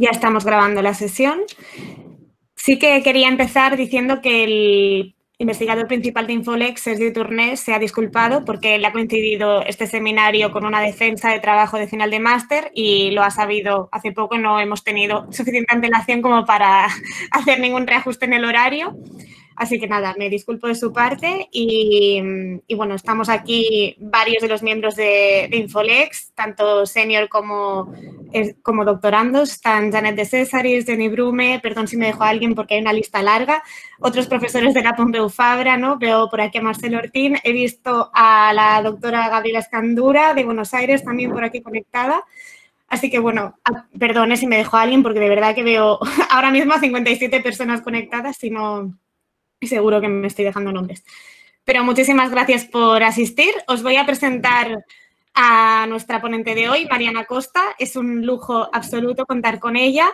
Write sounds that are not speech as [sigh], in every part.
Ya estamos grabando la sesión. Sí que quería empezar diciendo que el investigador principal de Infolex, Sergio Tourné, se ha disculpado porque le ha coincidido este seminario con una defensa de trabajo de final de máster y lo ha sabido hace poco. No hemos tenido suficiente antelación como para [laughs] hacer ningún reajuste en el horario. Así que nada, me disculpo de su parte y, bueno, estamos aquí varios de los miembros de, Infolex, tanto senior como, como doctorandos. Están Janet de Césaris, Jenny Brume, perdón si me dejo a alguien porque hay una lista larga, otros profesores de la Pompeu Fabra, ¿no? Veo por aquí a Marcelo Ortín, he visto a la doctora Gabriela Escandura de Buenos Aires también por aquí conectada. Así que bueno, perdone si me dejo a alguien porque de verdad que veo [laughs] ahora mismo a 57 personas conectadas, si no y seguro que me estoy dejando nombres. Pero muchísimas gracias por asistir. Os voy a presentar a nuestra ponente de hoy, Mariana Costa. Es un lujo absoluto contar con ella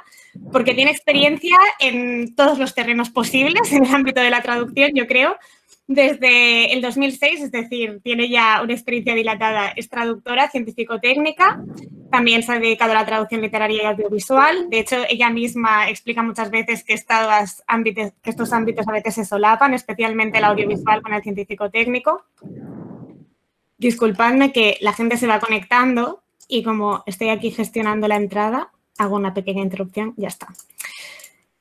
porque tiene experiencia en todos los terrenos posibles en el ámbito de la traducción, yo creo desde el 2006, es decir, tiene ya una experiencia dilatada, es traductora científico-técnica, también se ha dedicado a la traducción literaria y audiovisual, de hecho ella misma explica muchas veces que estos ámbitos, que estos ámbitos a veces se solapan, especialmente el audiovisual con el científico-técnico. Disculpadme que la gente se va conectando y como estoy aquí gestionando la entrada, hago una pequeña interrupción, ya está.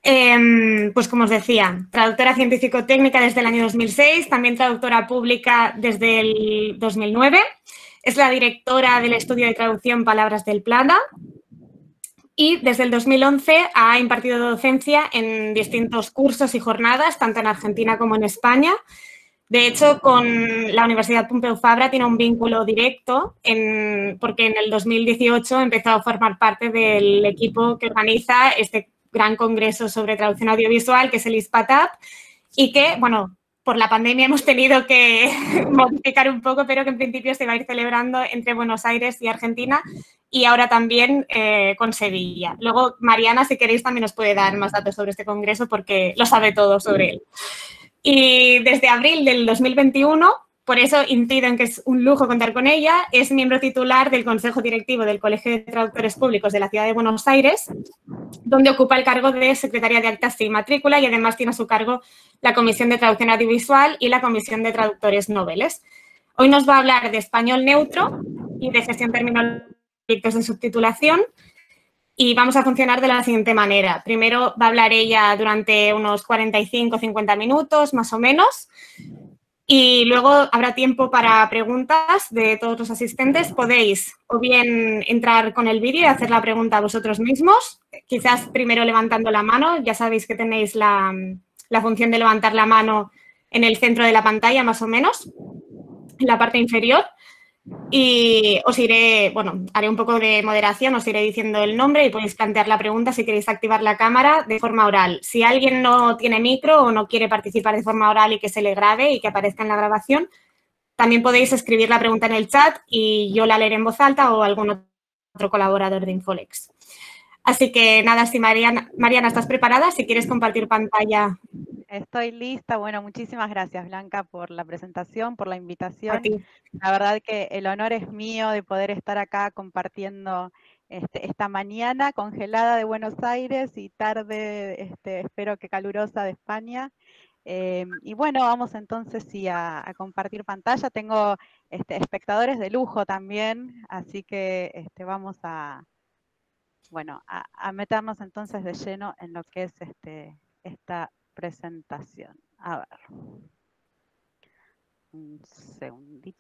Em, pues como os decía, traductora científico-técnica desde el año 2006, también traductora pública desde el 2009. Es la directora del estudio de traducción Palabras del Plata y desde el 2011 ha impartido docencia en distintos cursos y jornadas, tanto en Argentina como en España. De hecho, con la Universidad Pompeu Fabra tiene un vínculo directo porque en el 2018 empezó a formar parte del equipo que organiza este gran congreso sobre traducción audiovisual, que es el ISPATAP, y que, bueno, por la pandemia hemos tenido que [laughs] modificar un poco, pero que en principio se va a ir celebrando entre Buenos Aires y Argentina y ahora también eh, con Sevilla. Luego, Mariana, si queréis, también nos puede dar más datos sobre este congreso porque lo sabe todo sobre él. Y desde abril del 2021 por eso incido en que es un lujo contar con ella. Es miembro titular del Consejo Directivo del Colegio de Traductores Públicos de la Ciudad de Buenos Aires, donde ocupa el cargo de Secretaria de Actas y Matrícula y además tiene a su cargo la Comisión de Traducción Audiovisual y la Comisión de Traductores Noveles. Hoy nos va a hablar de español neutro y de gestión terminológica de subtitulación. Y vamos a funcionar de la siguiente manera. Primero va a hablar ella durante unos 45 50 minutos, más o menos. Y luego habrá tiempo para preguntas de todos los asistentes. Podéis o bien entrar con el vídeo y hacer la pregunta a vosotros mismos, quizás primero levantando la mano. Ya sabéis que tenéis la, la función de levantar la mano en el centro de la pantalla, más o menos, en la parte inferior. Y os iré, bueno, haré un poco de moderación, os iré diciendo el nombre y podéis plantear la pregunta si queréis activar la cámara de forma oral. Si alguien no tiene micro o no quiere participar de forma oral y que se le grabe y que aparezca en la grabación, también podéis escribir la pregunta en el chat y yo la leeré en voz alta o algún otro colaborador de Infolex. Así que nada, si Mariana, Mariana, ¿estás preparada? Si quieres compartir pantalla. Estoy lista. Bueno, muchísimas gracias, Blanca, por la presentación, por la invitación. La verdad que el honor es mío de poder estar acá compartiendo este, esta mañana congelada de Buenos Aires y tarde, este, espero que calurosa de España. Em, y bueno, vamos entonces sí a, compartir pantalla. Tengo este, espectadores de lujo también, así que vamos a, bueno, a, meternos entonces de lleno en lo que es este, esta presentación. A ver. Un segundito.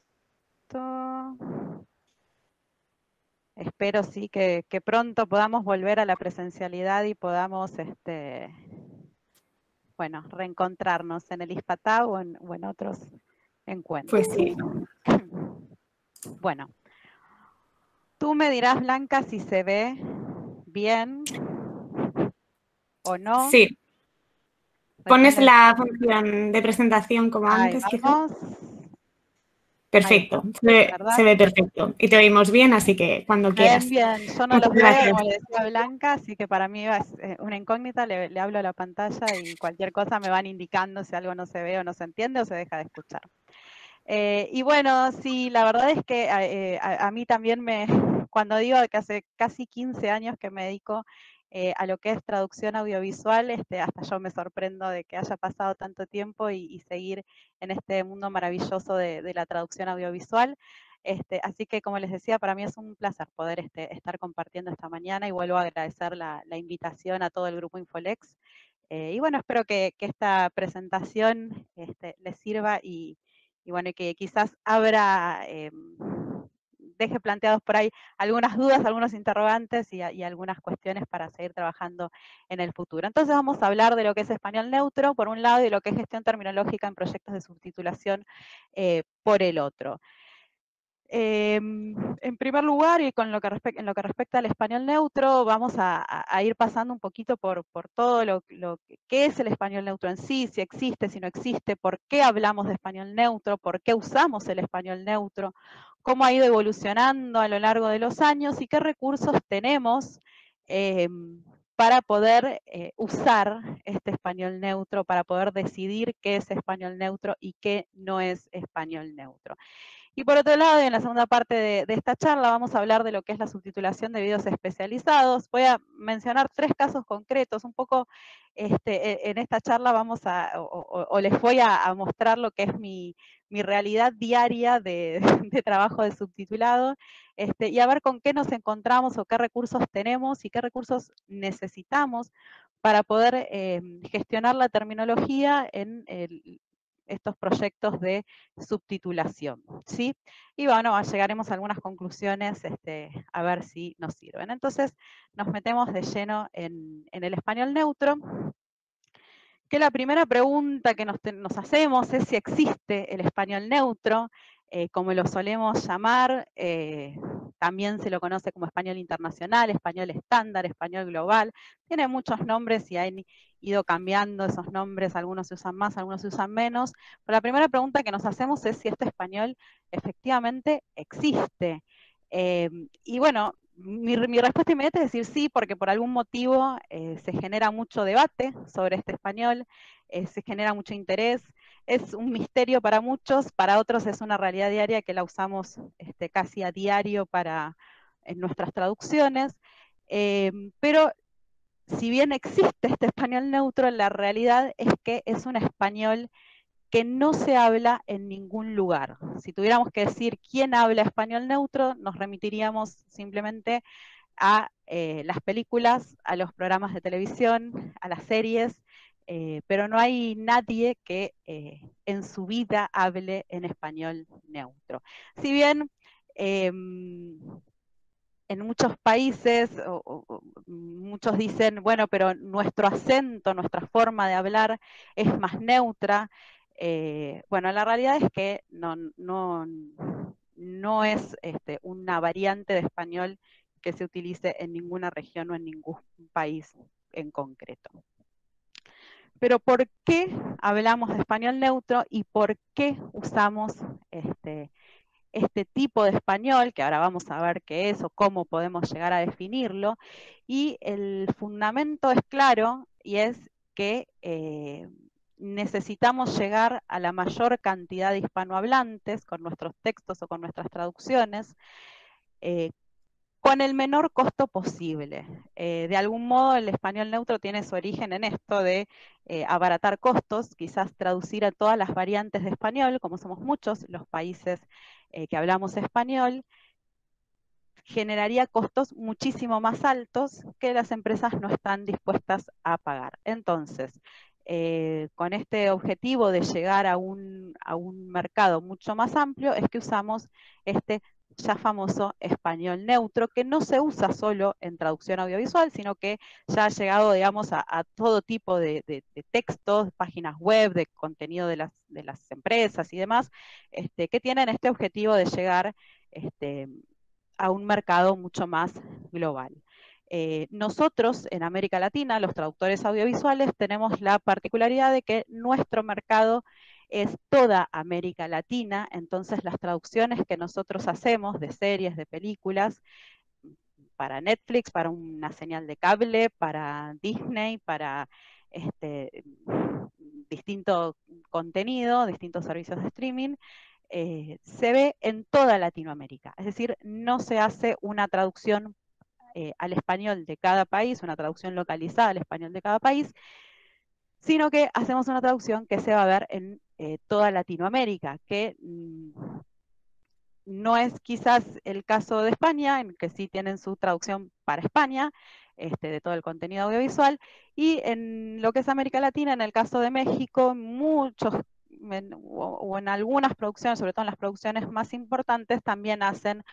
Espero sí que, pronto podamos volver a la presencialidad y podamos este, bueno, reencontrarnos en el ISPATA o en, o en otros encuentros. Pues sí. [laughs] Bueno, tú me dirás, Blanca, si se ve bien o no. Sí. Pones la función de presentación como antes. Perfecto, se ve, perfecto. Y te oímos bien, así que cuando quieras. Bien, yo no lo veo, como decía Blanca, así que para mí es eh, una incógnita, le, hablo a la pantalla y cualquier cosa me van indicando si algo no se ve o no se entiende o se deja de escuchar. Eh, y bueno, sí, la verdad es que eh, a, mí también me, [laughs] cuando digo que hace casi 15 años que me dedico eh, a lo que es traducción audiovisual, este, hasta yo me sorprendo de que haya pasado tanto tiempo y, seguir en este mundo maravilloso de, la traducción audiovisual. Este, así que, como les decía, para mí es un placer poder este, estar compartiendo esta mañana y vuelvo a agradecer la, invitación a todo el grupo Infolex. Eh, y bueno, espero que, esta presentación este, les sirva y, y, bueno, que quizás abra em, deje planteados por ahí algunas dudas, algunos interrogantes y, algunas cuestiones para seguir trabajando en el futuro. Entonces vamos a hablar de lo que es español neutro, por un lado, y de lo que es gestión terminológica en proyectos de subtitulación eh, por el otro. Em, en primer lugar, y con lo que en lo que respecta al español neutro, vamos a, ir pasando un poquito por, todo lo, que es el español neutro en sí, si existe, si no existe, por qué hablamos de español neutro, por qué usamos el español neutro, cómo ha ido evolucionando a lo largo de los años y qué recursos tenemos em, para poder eh, usar este español neutro, para poder decidir qué es español neutro y qué no es español neutro. Y por otro lado, en la segunda parte de, esta charla vamos a hablar de lo que es la subtitulación de videos especializados. Voy a mencionar tres casos concretos, un poco este, e, en esta charla vamos a, o, les voy a, mostrar lo que es mi, realidad diaria [laughs] de, trabajo de subtitulado, este, y a ver con qué nos encontramos o qué recursos tenemos y qué recursos necesitamos para poder eh, gestionar la terminología en el, estos proyectos de subtitulación, ¿sí? Y bueno, llegaremos a algunas conclusiones este, a ver si nos sirven. Entonces, nos metemos de lleno en, el español neutro, que la primera pregunta que nos, hacemos es si existe el español neutro, eh, como lo solemos llamar, eh, también se lo conoce como español internacional, español estándar, español global, tiene muchos nombres y han ido cambiando esos nombres, algunos se usan más, algunos se usan menos, pero la primera pregunta que nos hacemos es si este español efectivamente existe. Eh, y bueno, mi, respuesta inmediata es decir sí, porque por algún motivo se genera mucho debate sobre este español, se genera mucho interés, es un misterio para muchos, para otros es una realidad diaria que la usamos este, casi a diario para, en nuestras traducciones, pero si bien existe este español neutro, la realidad es que es un español que no se habla en ningún lugar. Si tuviéramos que decir quién habla español neutro, nos remitiríamos simplemente a eh, las películas, a los programas de televisión, a las series, eh, pero no hay nadie que eh, en su vida hable en español neutro. Si bien em, en muchos países, muchos dicen, bueno, pero nuestro acento, nuestra forma de hablar es más neutra. Eh, bueno, la realidad es que no, no, no es este, una variante de español que se utilice en ninguna región o en ningún país en concreto. Pero ¿por qué hablamos de español neutro y por qué usamos este, este tipo de español, que ahora vamos a ver qué es o cómo podemos llegar a definirlo, y el fundamento es claro y es que eh, necesitamos llegar a la mayor cantidad de hispanohablantes con nuestros textos o con nuestras traducciones, eh, con el menor costo posible. Eh, de algún modo el español neutro tiene su origen en esto de abaratar costos, quizás traducir a todas las variantes de español, como somos muchos los países eh, que hablamos español, generaría costos muchísimo más altos que las empresas no están dispuestas a pagar. Entonces, eh, con este objetivo de llegar a un, a un mercado mucho más amplio, es que usamos este ya famoso español neutro, que no se usa solo en traducción audiovisual, sino que ya ha llegado, digamos, a, todo tipo de, textos, páginas web, de contenido de las, de las empresas y demás, este, que tienen este objetivo de llegar este, a un mercado mucho más global. Eh, nosotros en América Latina, los traductores audiovisuales, tenemos la particularidad de que nuestro mercado es toda América Latina, entonces las traducciones que nosotros hacemos de series, de películas, para Netflix, para una señal de cable, para Disney, para este, distinto contenido, distintos servicios de streaming, eh, se ve en toda Latinoamérica. Es decir, no se hace una traducción eh, al español de cada país, una traducción localizada al español de cada país, sino que hacemos una traducción que se va a ver en eh, toda Latinoamérica, que mm, no es quizás el caso de España, en que sí tienen su traducción para España, este, de todo el contenido audiovisual, y en lo que es América Latina, en el caso de México, muchos, o, en algunas producciones, sobre todo en las producciones más importantes, también hacen,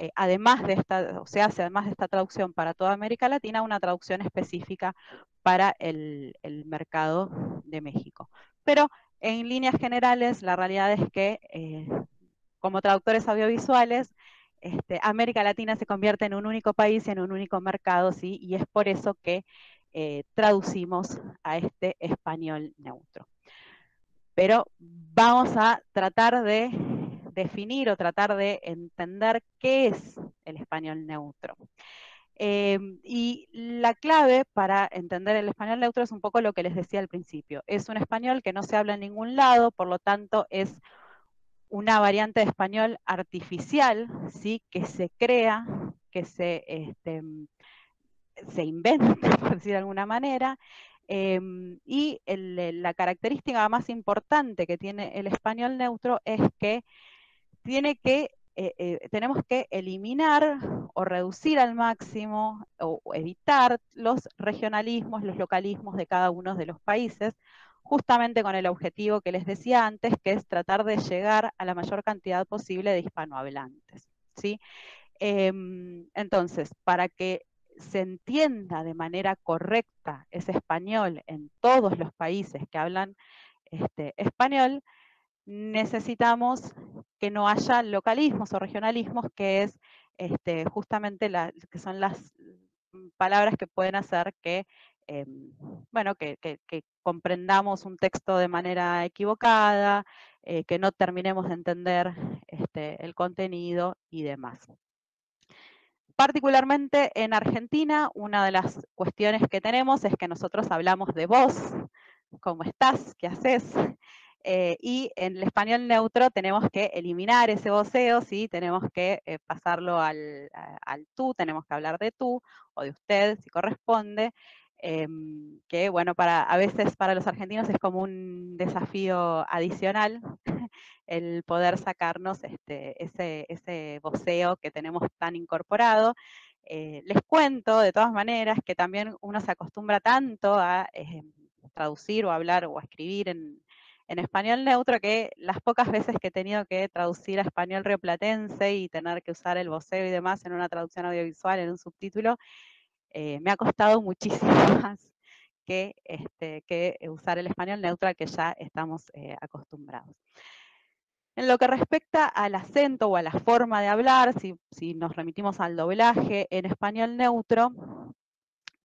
eh, además de esta, o se hace además de esta traducción para toda América Latina, una traducción específica para el, mercado de México. Pero en líneas generales, la realidad es que eh, como traductores audiovisuales, este, América Latina se convierte en un único país y en un único mercado, ¿sí? y es por eso que eh, traducimos a este español neutro. Pero vamos a tratar de definir o tratar de entender qué es el español neutro. Em, y la clave para entender el español neutro es un poco lo que les decía al principio. Es un español que no se habla en ningún lado, por lo tanto es una variante de español artificial, ¿sí? que se crea, que se, este, se inventa, [laughs] por decir de alguna manera, em, y la característica más importante que tiene el español neutro es que eh, eh, tenemos que eliminar o reducir al máximo o evitar los regionalismos, los localismos de cada uno de los países, justamente con el objetivo que les decía antes, que es tratar de llegar a la mayor cantidad posible de hispanohablantes. ¿sí? Em, entonces, para que se entienda de manera correcta ese español en todos los países que hablan este, español, necesitamos que no haya localismos o regionalismos, que es este, justamente la, que son las palabras que pueden hacer que Em, bueno, que, comprendamos un texto de manera equivocada, eh, que no terminemos de entender este, el contenido y demás. Particularmente en Argentina, una de las cuestiones que tenemos es que nosotros hablamos de vos, cómo estás, qué haces, eh, y en el español neutro tenemos que eliminar ese voceo, ¿sí? tenemos que eh, pasarlo al, al, tú, tenemos que hablar de tú o de usted si corresponde, Em, que bueno, para, a veces para los argentinos es como un desafío adicional [laughs] el poder sacarnos este, ese, ese voceo que tenemos tan incorporado. Eh, les cuento de todas maneras que también uno se acostumbra tanto a traducir o hablar o escribir en, en español neutro que las pocas veces que he tenido que traducir a español rioplatense y tener que usar el voceo y demás en una traducción audiovisual, en un subtítulo, eh, me ha costado muchísimo [laughs] más que, este, que usar el español neutral que ya estamos eh, acostumbrados. En lo que respecta al acento o a la forma de hablar, si, si, nos remitimos al doblaje en español neutro,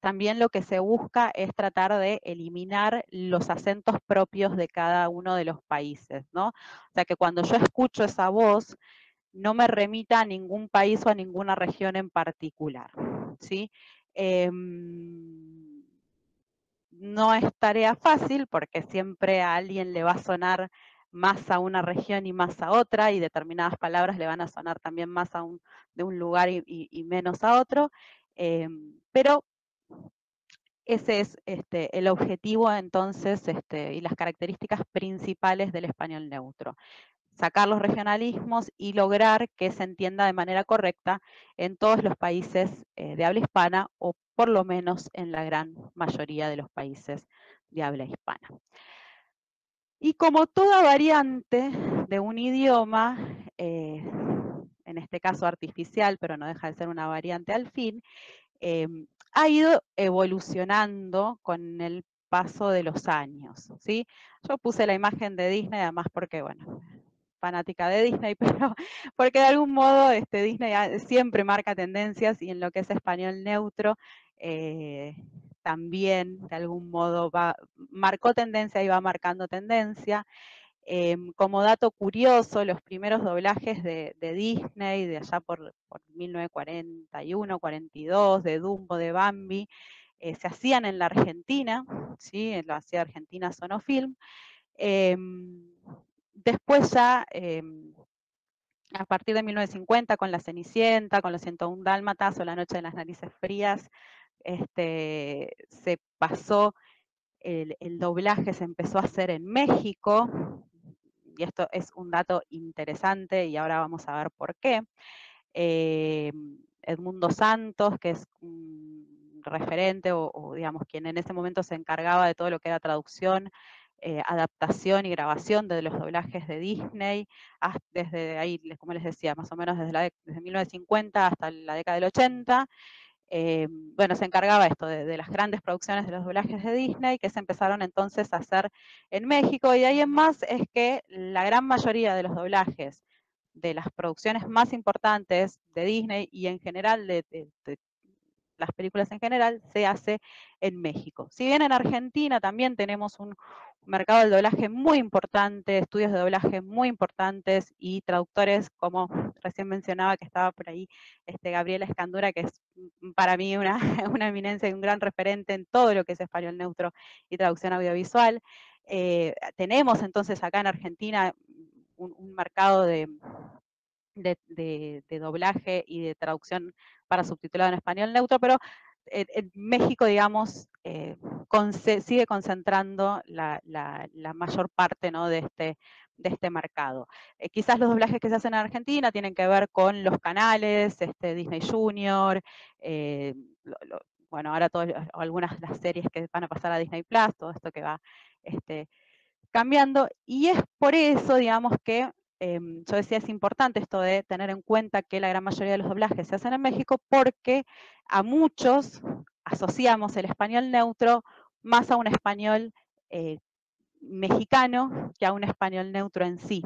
también lo que se busca es tratar de eliminar los acentos propios de cada uno de los países, ¿no? O sea, que cuando yo escucho esa voz, no me remita a ningún país o a ninguna región en particular, ¿sí? Em, no es tarea fácil porque siempre a alguien le va a sonar más a una región y más a otra, y determinadas palabras le van a sonar también más a un, de un lugar y, menos a otro, em, pero ese es este, el objetivo entonces este, y las características principales del español neutro sacar los regionalismos y lograr que se entienda de manera correcta en todos los países eh, de habla hispana o por lo menos en la gran mayoría de los países de habla hispana. Y como toda variante de un idioma, eh, en este caso artificial, pero no deja de ser una variante al fin, em, ha ido evolucionando con el paso de los años. ¿sí? Yo puse la imagen de Disney, además porque, bueno, fanática de Disney, [laughs] pero porque de algún modo este, Disney siempre marca tendencias y en lo que es español neutro eh, también de algún modo va, marcó tendencia y va marcando tendencia. Em, como dato curioso, los primeros doblajes de, Disney, de allá por, 1941, 42, de Dumbo, de Bambi, eh, se hacían en la Argentina, ¿sí? lo hacía Argentina Sonofilm. Em, después ya em, a partir de 1950 con La Cenicienta, con Los 101 Dálmatas o La Noche de las Narices Frías, este, se pasó, el, doblaje se empezó a hacer en México, y esto es un dato interesante y ahora vamos a ver por qué. Eh, Edmundo Santos, que es un referente o, digamos quien en ese momento se encargaba de todo lo que era traducción, eh, adaptación y grabación de los doblajes de Disney, desde ahí, como les decía, más o menos desde, desde 1950 hasta la década del 80. Eh, bueno, se encargaba esto de, las grandes producciones de los doblajes de Disney que se empezaron entonces a hacer en México y de ahí en más es que la gran mayoría de los doblajes de las producciones más importantes de Disney y en general de, las películas en general se hace en México. Si bien en Argentina también tenemos un mercado del doblaje muy importante, estudios de doblaje muy importantes y traductores como recién mencionaba que estaba por ahí este, Gabriela Escandura, que es para mí una, [laughs] una eminencia y un gran referente en todo lo que es español neutro y traducción audiovisual. Eh, tenemos entonces acá en Argentina un, mercado de, de, doblaje y de traducción para subtitulado en español neutro, pero México, digamos, eh, sigue concentrando la, mayor parte ¿no? de, este, de este mercado. Eh, quizás los doblajes que se hacen en Argentina tienen que ver con los canales, este, Disney Junior, eh, bueno, ahora todas, algunas de las series que van a pasar a Disney Plus, todo esto que va este, cambiando, y es por eso, digamos, que Em, yo decía, es importante esto de tener en cuenta que la gran mayoría de los doblajes se hacen en México porque a muchos asociamos el español neutro más a un español eh, mexicano que a un español neutro en sí.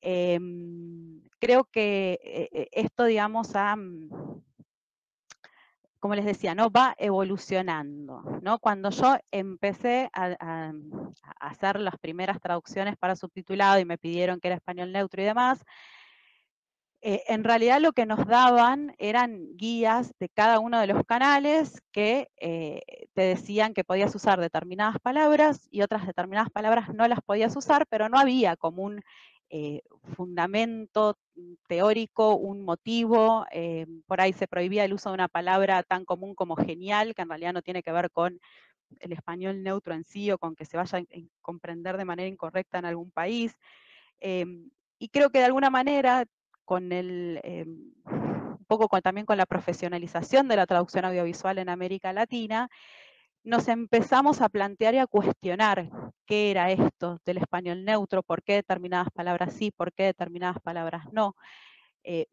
Em, creo que eh, eh, esto, digamos, ha, como les decía, ¿no? va evolucionando. ¿no? Cuando yo empecé a, hacer las primeras traducciones para subtitulado y me pidieron que era español neutro y demás, eh, en realidad lo que nos daban eran guías de cada uno de los canales que eh, te decían que podías usar determinadas palabras y otras determinadas palabras no las podías usar, pero no había como un eh, fundamento teórico, un motivo, eh, por ahí se prohibía el uso de una palabra tan común como genial, que en realidad no tiene que ver con el español neutro en sí o con que se vaya a comprender de manera incorrecta en algún país. Em, y creo que de alguna manera, con el, em, un poco también con la profesionalización de la traducción audiovisual en América Latina, nos empezamos a plantear y a cuestionar qué era esto del español neutro, por qué determinadas palabras sí, por qué determinadas palabras no. Eh,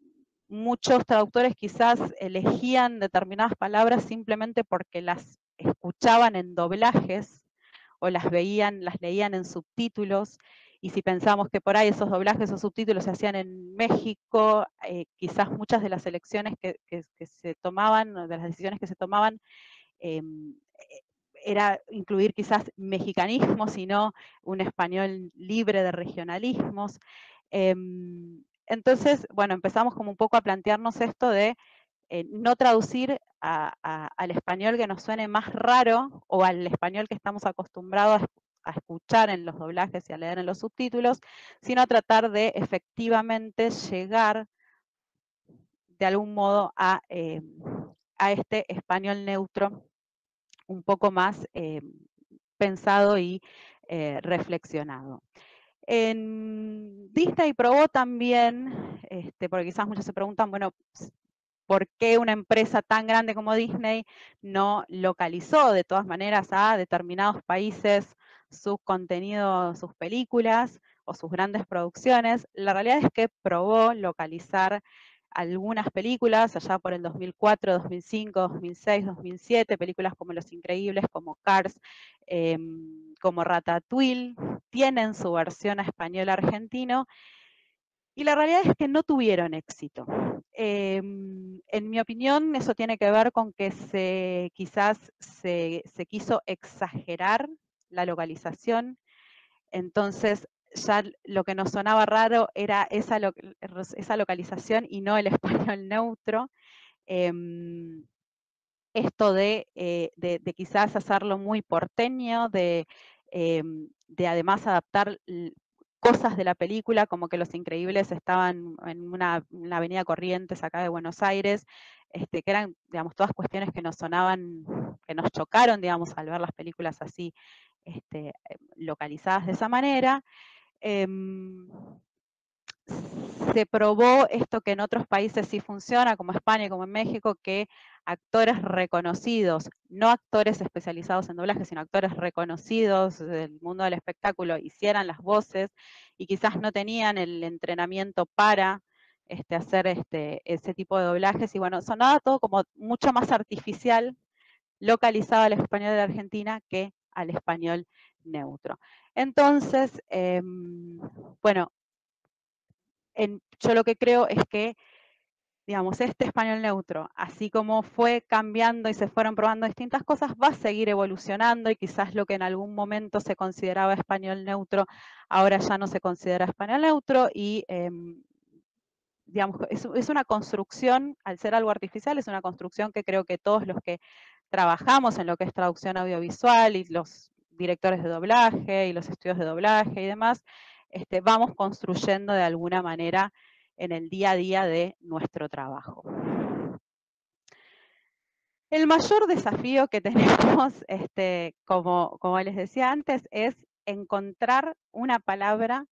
muchos traductores quizás elegían determinadas palabras simplemente porque las escuchaban en doblajes o las veían, las leían en subtítulos, y si pensamos que por ahí esos doblajes o subtítulos se hacían en México, eh, quizás muchas de las elecciones que, se tomaban, de las decisiones que se tomaban, em, era incluir quizás mexicanismo, sino un español libre de regionalismos. Em, entonces, bueno, empezamos como un poco a plantearnos esto de eh, no traducir al español que nos suene más raro o al español que estamos acostumbrados a, escuchar en los doblajes y a leer en los subtítulos, sino a tratar de efectivamente llegar de algún modo a, em, a este español neutro un poco más eh, pensado y eh, reflexionado. En Disney probó también, este, porque quizás muchos se preguntan, bueno, ¿por qué una empresa tan grande como Disney no localizó de todas maneras a determinados países sus contenidos, sus películas o sus grandes producciones? La realidad es que probó localizar algunas películas, allá por el 2004, 2005, 2006, 2007, películas como Los Increíbles, como Cars, em, como Ratatouille, tienen su versión a español argentino, y la realidad es que no tuvieron éxito. Em, en mi opinión, eso tiene que ver con que se, quizás se quiso exagerar la localización, entonces ya lo que nos sonaba raro era esa, esa localización y no el [laughs] español neutro. Em, esto eh, de, de, quizás hacerlo muy porteño, de, em, de además adaptar cosas de la película, como que Los Increíbles estaban en una, avenida Corrientes acá de Buenos Aires, este, que eran, digamos, todas cuestiones que nos sonaban, que nos chocaron, digamos, al ver las películas así este, localizadas de esa manera. Em, se probó esto que en otros países sí funciona, como España y como en México, que actores reconocidos, no actores especializados en doblaje, sino actores reconocidos del mundo del espectáculo, hicieran las voces y quizás no tenían el entrenamiento para este, hacer este, ese tipo de doblajes. Y bueno, sonaba todo como mucho más artificial, localizado al español de la Argentina que al español neutro. Entonces, em, bueno, yo lo que creo es que, digamos, este español neutro, así como fue cambiando y se fueron probando distintas cosas, va a seguir evolucionando y quizás lo que en algún momento se consideraba español neutro, ahora ya no se considera español neutro y em, digamos, es, es, una construcción, al ser algo artificial, es una construcción que creo que todos los que trabajamos en lo que es traducción audiovisual y los directores de doblaje y los estudios de doblaje y demás, este, vamos construyendo de alguna manera en el día a día de nuestro trabajo. El mayor desafío que [laughs] tenemos, este, como, como les decía antes, es encontrar una palabra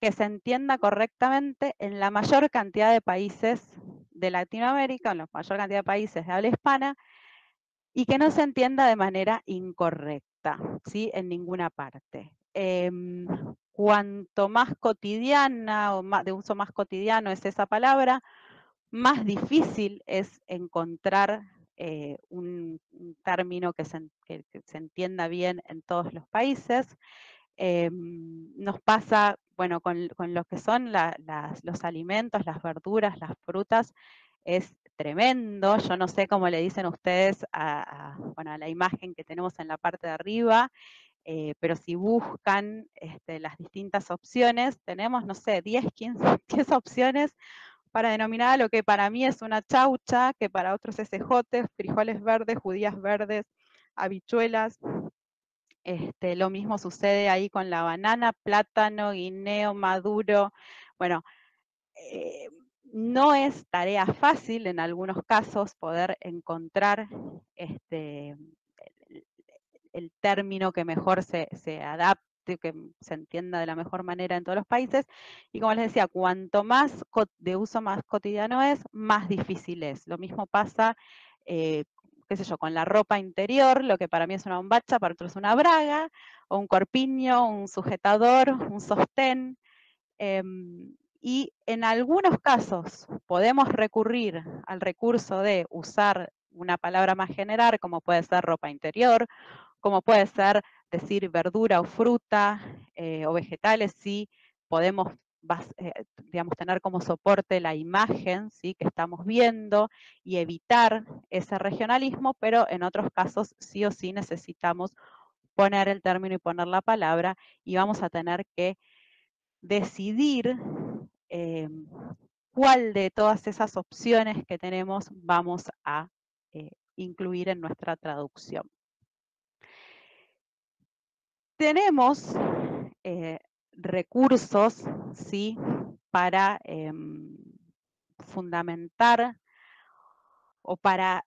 que se entienda correctamente en la mayor cantidad de países de Latinoamérica, en la mayor cantidad de países de habla hispana, y que no se entienda de manera incorrecta, ¿sí? En ninguna parte. Em, cuanto más cotidiana o de uso más cotidiano es esa palabra, más difícil es encontrar eh, un, término que se, entienda bien en todos los países. Em, nos pasa, bueno, con, lo que son los alimentos, las verduras, las frutas, es tremendo. Yo no sé cómo le dicen ustedes a, a la imagen que tenemos en la parte de arriba. Eh, pero si buscan este, las distintas opciones, tenemos, no sé, 10, 15, 10 opciones para denominar lo que para mí es una chaucha, que para otros es ejotes, frijoles verdes, judías verdes, habichuelas. Este, lo mismo sucede ahí con la banana, plátano, guineo, maduro. Bueno, eh, no es tarea fácil en algunos casos poder encontrar este, el término que mejor se, adapte, que se entienda de la mejor manera en todos los países. Y como les decía, cuanto más de uso más cotidiano es, más difícil es. Lo mismo pasa, eh, qué sé yo, con la ropa interior, lo que para mí es una bombacha, para otros es una braga, o un corpiño, un sujetador, un sostén. Em, y en algunos casos podemos recurrir al recurso de usar una palabra más general, como puede ser ropa interior, como puede ser decir verdura o fruta eh, o vegetales, si podemos eh, digamos, tener como soporte la imagen ¿sí? que estamos viendo y evitar ese regionalismo, pero en otros casos sí o sí necesitamos poner el término y poner la palabra y vamos a tener que decidir eh, cuál de todas esas opciones que tenemos vamos a incluir en nuestra traducción tenemos eh, recursos, ¿sí? Para em, fundamentar o para,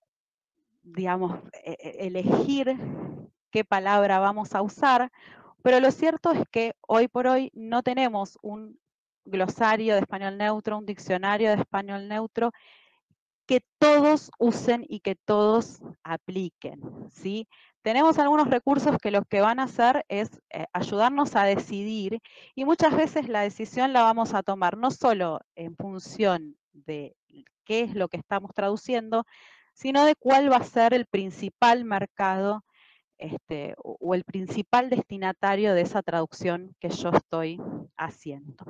digamos, e, e, elegir qué palabra vamos a usar, pero lo cierto es que hoy por hoy no tenemos un glosario de español neutro, un diccionario de español neutro que todos usen y que todos apliquen, ¿sí? tenemos algunos recursos que lo que van a hacer es eh, ayudarnos a decidir y muchas veces la decisión la vamos a tomar no solo en función de qué es lo que estamos traduciendo, sino de cuál va a ser el principal mercado este, o el principal destinatario de esa traducción que yo estoy haciendo.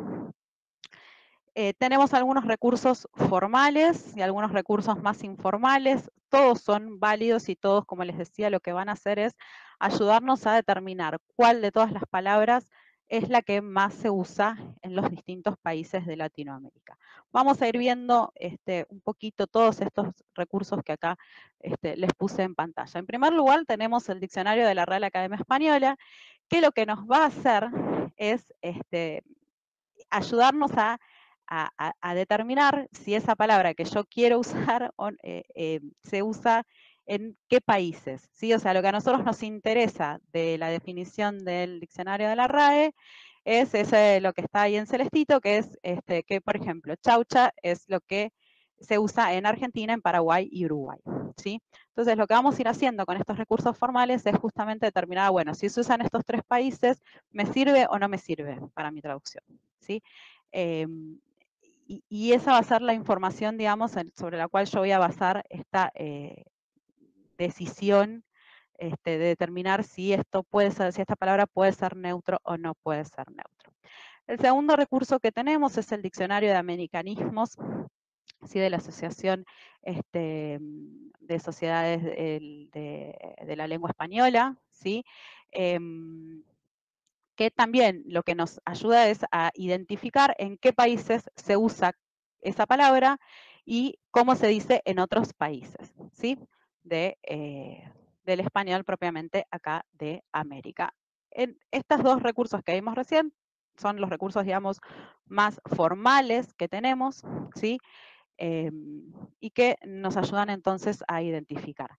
Eh, tenemos algunos recursos formales y algunos recursos más informales. Todos son válidos y todos, como les decía, lo que van a hacer es ayudarnos a determinar cuál de todas las palabras es la que más se usa en los distintos países de Latinoamérica. Vamos a ir viendo este, un poquito todos estos recursos que acá este, les puse en pantalla. En primer lugar tenemos el diccionario de la Real Academia Española, que lo que nos va a hacer es este, ayudarnos a, determinar si esa palabra que yo quiero [laughs] usar eh, eh, se usa en qué países. ¿sí? O sea, lo que a nosotros nos interesa de la definición del diccionario de la RAE es ese, lo que está ahí en celestito, que es este, que, por ejemplo, chaucha es lo que se usa en Argentina, en Paraguay y Uruguay. ¿sí? Entonces, lo que vamos a ir haciendo con estos recursos formales es justamente determinar, bueno, si se usan estos tres países, ¿me sirve o no me sirve para mi traducción? ¿sí? Em, y, esa va a ser la información, digamos, sobre la cual yo voy a basar esta eh, decisión este, de determinar si esto puede ser, si esta palabra puede ser neutro o no puede ser neutro. El segundo recurso que tenemos es el diccionario de americanismos de la Asociación este, de Sociedades de, la Lengua Española, ¿sí? Em, que también lo que nos ayuda es a identificar en qué países se usa esa palabra y cómo se dice en otros países, ¿sí? De, eh, del español propiamente acá de América. En estos dos recursos que vimos recién son los recursos, digamos, más formales que tenemos, ¿sí? Em, y que nos ayudan entonces a identificar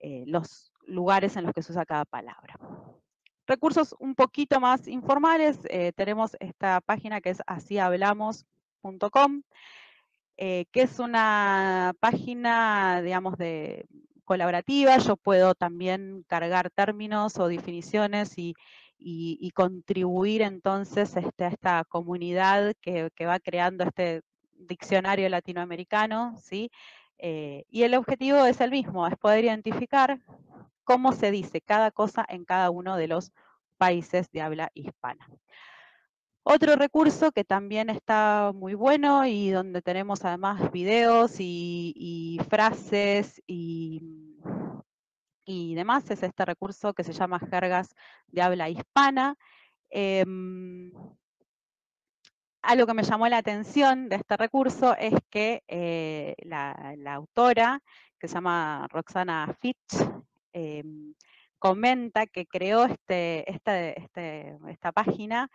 eh, los lugares en los que se usa cada palabra. Recursos un poquito más informales, eh, tenemos esta página que es asíhablamos.com, eh, que es una página, digamos, de colaborativa. Yo puedo también cargar términos o definiciones y, contribuir entonces este, a esta comunidad que, va creando este diccionario latinoamericano, ¿sí? Eh, y el objetivo es el mismo, es poder identificar cómo se dice cada cosa en cada uno de los países de habla hispana. Otro recurso que también está muy bueno y donde tenemos además videos y, frases y, demás es este recurso que se llama Jergas de habla hispana. Em, algo que me llamó la atención de este recurso es que eh, la, autora, que se llama Roxana Fitch, em, comenta que creó este, este, esta página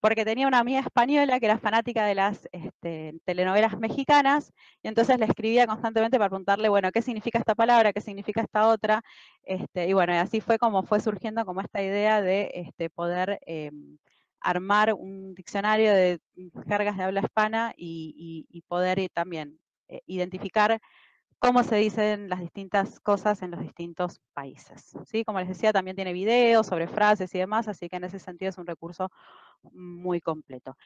porque tenía una amiga española que era fanática de las este, telenovelas mexicanas, y entonces le escribía constantemente para preguntarle, bueno, ¿qué significa esta palabra? ¿Qué significa esta otra? y bueno, así fue como fue surgiendo como esta idea de poder em, armar un diccionario de jergas de habla hispana y, poder eh, también eh, identificar cómo se dicen las distintas cosas en los distintos países. ¿sí? Como les decía, también tiene videos sobre frases y demás, así que en ese sentido es un recurso muy completo.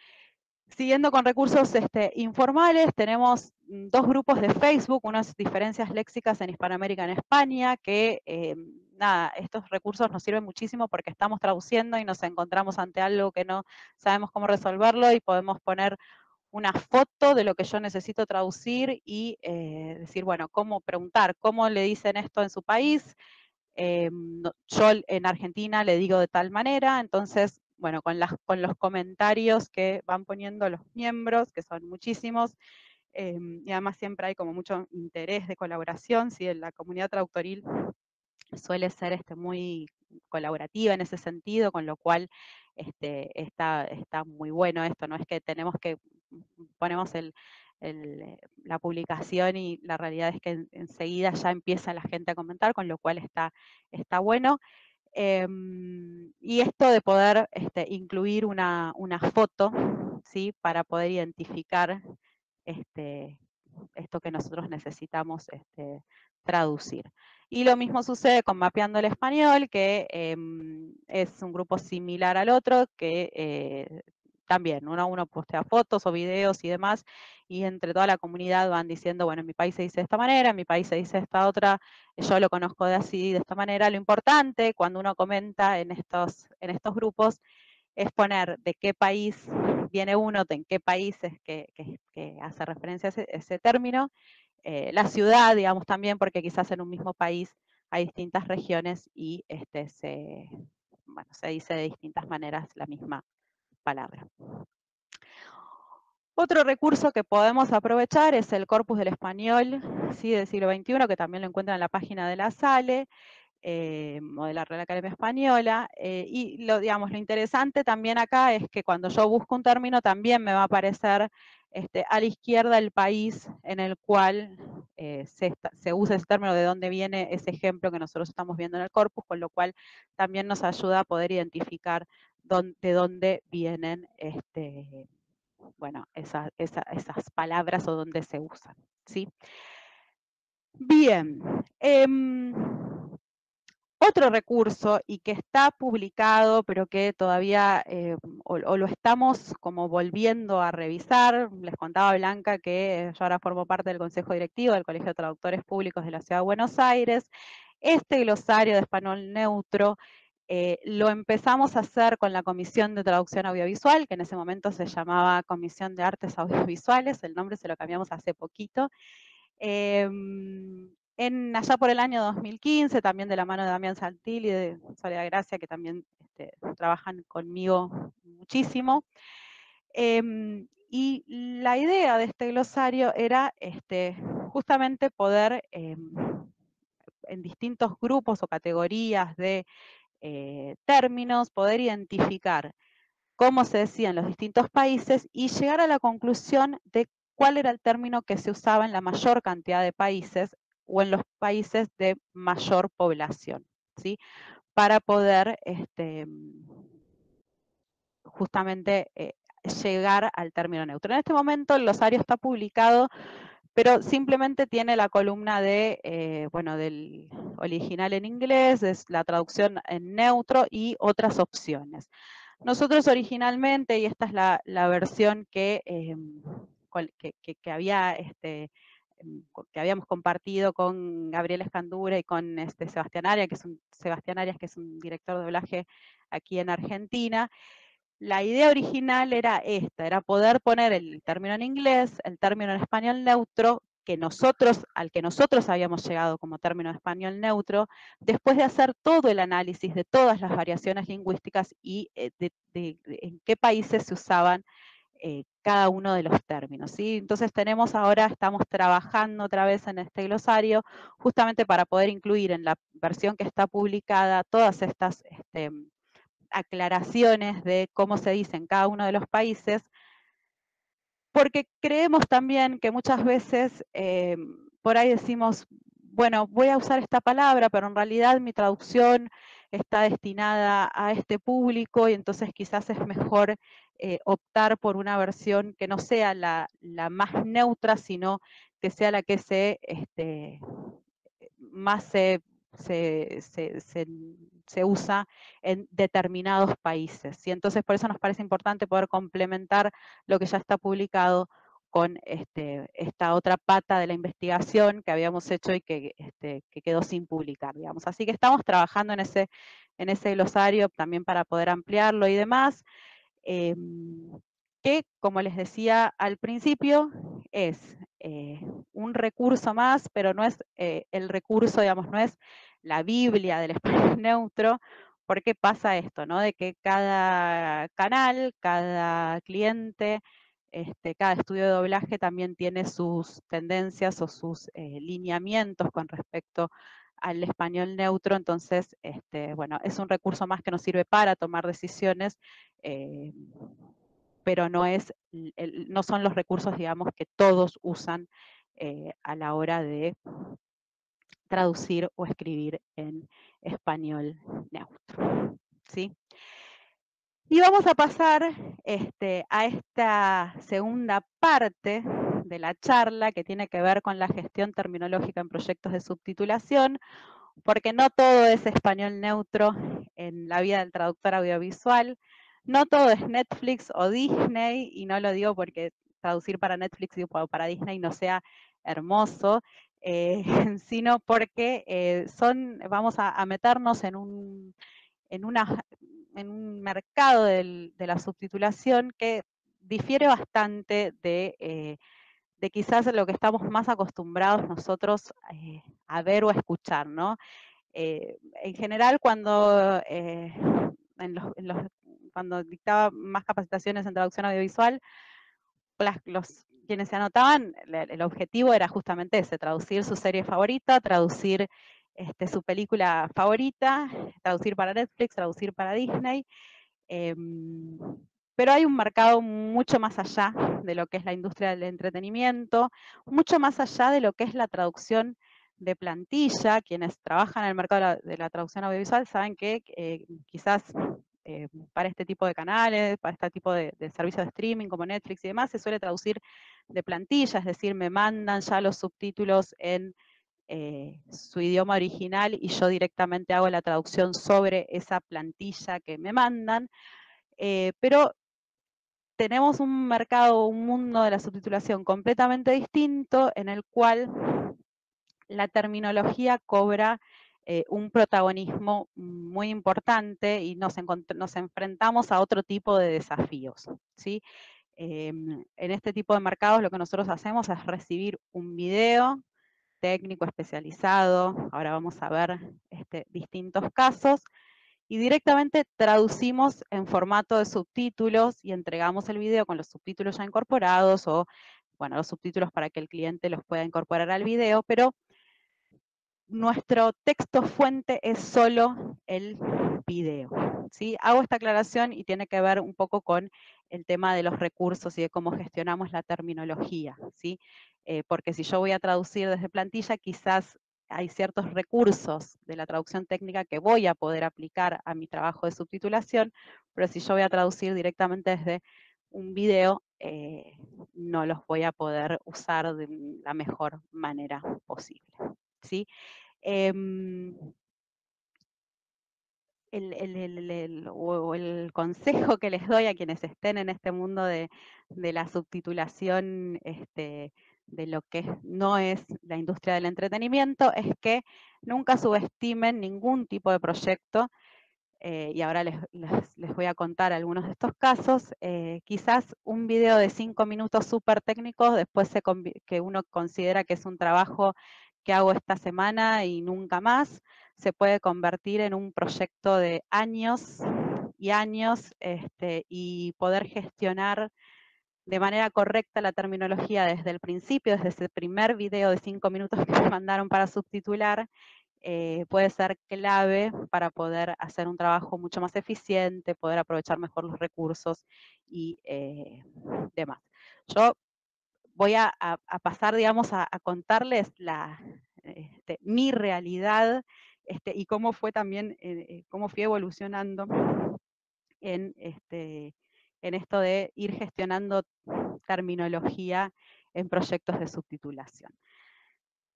Siguiendo con recursos este, informales, tenemos mm, dos grupos de Facebook, unas diferencias léxicas en Hispanoamérica en España, que eh, nada, estos recursos nos sirven muchísimo porque estamos traduciendo y nos encontramos ante algo que no sabemos cómo resolverlo y podemos poner una foto de lo que yo necesito traducir y eh, decir, bueno, cómo preguntar, cómo le dicen esto en su país. Eh, yo en Argentina le digo de tal manera, entonces bueno, con, las, con los comentarios que van poniendo los miembros, que son muchísimos, em, y además siempre hay como mucho interés de colaboración, si en la comunidad traductoril suele ser este, muy colaborativa en ese sentido, con lo cual este, está, está muy bueno esto, no es que tenemos que, ponemos el, la publicación y la realidad es que enseguida ya empieza la gente a comentar, con lo cual está, está bueno. Em, y esto de poder este, incluir una, foto, ¿sí? Para poder identificar este, esto que nosotros necesitamos este, traducir. Y lo mismo sucede con Mapeando el Español, que em, es un grupo similar al otro, que eh, también uno a uno postea fotos o videos y demás, y entre toda la comunidad van diciendo, bueno, en mi país se dice de esta manera, en mi país se dice de esta otra, yo lo conozco de así, de esta manera. Lo importante cuando uno comenta en estos, en estos grupos es poner de qué país viene uno, de en qué país es que, hace referencia ese, término, eh, la ciudad, digamos, también, porque quizás en un mismo país hay distintas regiones y este, se, bueno, se dice de distintas maneras la misma palabra. Otro recurso que podemos aprovechar es el corpus del español ¿sí? del siglo XXI, que también lo encuentran en la página de la SALE. eh, o de la Real Academia Española. Eh, y lo, digamos, lo interesante también acá es que cuando yo busco un término también me va a aparecer este, a la izquierda el país en el cual eh, se, usa ese término, de dónde viene ese ejemplo que nosotros estamos viendo en el corpus, con lo cual también nos ayuda a poder identificar de dónde vienen este, bueno, esas palabras o dónde se usan. ¿sí? Bien. Em, otro recurso y que está publicado, pero que todavía eh, o, lo estamos como volviendo a revisar. Les contaba Blanca que yo ahora formo parte del Consejo Directivo del Colegio de Traductores Públicos de la Ciudad de Buenos Aires. Este glosario de español neutro eh, lo empezamos a hacer con la Comisión de Traducción Audiovisual, que en ese momento se llamaba Comisión de Artes Audiovisuales, el nombre se lo cambiamos hace poquito. En, allá por el año 2015, también de la mano de Damián Santil y de Soledad Gracia, que también este, trabajan conmigo muchísimo. Em, y la idea de este glosario era este, justamente poder, em, en distintos grupos o categorías de eh, términos, poder identificar cómo se decía en los distintos países y llegar a la conclusión de cuál era el término que se usaba en la mayor cantidad de países o en los países de mayor población, ¿sí? Para poder este, justamente eh, llegar al término neutro. En este momento el glosario está publicado, pero simplemente tiene la columna de, eh, bueno, del original en inglés, es la traducción en neutro y otras opciones. Nosotros originalmente, y esta es la, versión que, em, que, había este, Em, que habíamos compartido con Gabriel Escandura y con este Sebastián Arias, que es un, Sebastián Arias, que es un director de doblaje aquí en Argentina. La idea original era esta, era poder poner el término en inglés, el término en español neutro, que nosotros, al que nosotros habíamos llegado como término español neutro, después de hacer todo el análisis de todas las variaciones lingüísticas y eh, de, en qué países se usaban eh, cada uno de los términos. Entonces tenemos ahora, estamos trabajando otra vez en este glosario, justamente para poder incluir en la versión que está publicada todas estas este, aclaraciones de cómo se dice en cada uno de los países, porque creemos también que muchas veces eh, por ahí decimos, bueno, voy a usar esta palabra, pero en realidad mi traducción está destinada a este público y entonces quizás es mejor eh, optar por una versión que no sea la, más neutra, sino que sea la que se, este, más se, usa en determinados países. Y entonces por eso nos parece importante poder complementar lo que ya está publicado con este, esta otra pata de la investigación que habíamos hecho y que, este, que quedó sin publicar, digamos. Así que estamos trabajando en ese, en ese glosario también para poder ampliarlo y demás. Em, que, como les decía al principio, es eh, un recurso más, pero no es eh, el recurso, digamos, no es la Biblia del español [laughs] neutro, porque pasa esto, ¿no? De que cada canal, cada cliente, este, cada estudio de doblaje también tiene sus tendencias o sus eh, lineamientos con respecto al español neutro, entonces, este, bueno, es un recurso más que nos sirve para tomar decisiones, eh, pero no, es, no son los recursos, digamos, que todos usan eh, a la hora de traducir o escribir en español neutro. ¿sí? Y vamos a pasar este, a esta segunda parte de la charla que tiene que ver con la gestión terminológica en proyectos de subtitulación, porque no todo es español neutro en la vida del traductor audiovisual, no todo es Netflix o Disney, y no lo digo porque traducir para Netflix y para Disney no sea hermoso, eh, [laughs] sino porque eh, son, vamos a, meternos en un, en, una, en un mercado de la subtitulación que difiere bastante de eh, de quizás lo que estamos más acostumbrados nosotros a ver o a escuchar, ¿no? En general, cuando, eh, cuando dictaba más capacitaciones en traducción audiovisual, los, quienes se anotaban, el, objetivo era justamente ese, traducir su serie favorita, traducir este, su película favorita, traducir para Netflix, traducir para Disney. Em, pero hay un mercado mucho más allá de lo que es la industria del entretenimiento, mucho más allá de lo que es la traducción de plantilla. Quienes trabajan en el mercado de la, traducción audiovisual saben que eh, quizás eh, para este tipo de canales, para este tipo de, servicios de streaming como Netflix y demás, se suele traducir de plantilla, es decir, me mandan ya los subtítulos en eh, su idioma original y yo directamente hago la traducción sobre esa plantilla que me mandan. pero tenemos un mercado, un mundo de la subtitulación completamente distinto en el cual la terminología cobra eh, un protagonismo muy importante y nos, nos, enfrentamos a otro tipo de desafíos. ¿sí? Em, en este tipo de mercados lo que nosotros hacemos es recibir un video técnico especializado, ahora vamos a ver este, distintos casos, y directamente traducimos en formato de subtítulos y entregamos el video con los subtítulos ya incorporados o, bueno, los subtítulos para que el cliente los pueda incorporar al video, pero nuestro texto fuente es solo el video. ¿sí? Hago esta aclaración y tiene que ver un poco con el tema de los recursos y de cómo gestionamos la terminología. ¿sí? Eh, porque si yo voy a traducir desde plantilla, quizás hay ciertos recursos de la traducción técnica que voy a poder aplicar a mi trabajo de subtitulación, pero si yo voy a traducir directamente desde un video, eh, no los voy a poder usar de la mejor manera posible. ¿Sí? Em, el, consejo que les doy a quienes estén en este mundo de, la subtitulación este, de lo que no es la industria del entretenimiento es que nunca subestimen ningún tipo de proyecto. Eh, y ahora les, voy a contar algunos de estos casos. Eh, quizás un video de cinco minutos súper técnicos, después que uno considera que es un trabajo que hago esta semana y nunca más, se puede convertir en un proyecto de años y años este, y poder gestionar de manera correcta la terminología desde el principio, desde ese primer video de cinco minutos que me mandaron para subtitular, eh, puede ser clave para poder hacer un trabajo mucho más eficiente, poder aprovechar mejor los recursos y eh, demás. Yo voy a, pasar, digamos, a, contarles la, este, mi realidad este, y cómo fue también, eh, cómo fui evolucionando en, este, en esto de ir gestionando terminología en proyectos de subtitulación.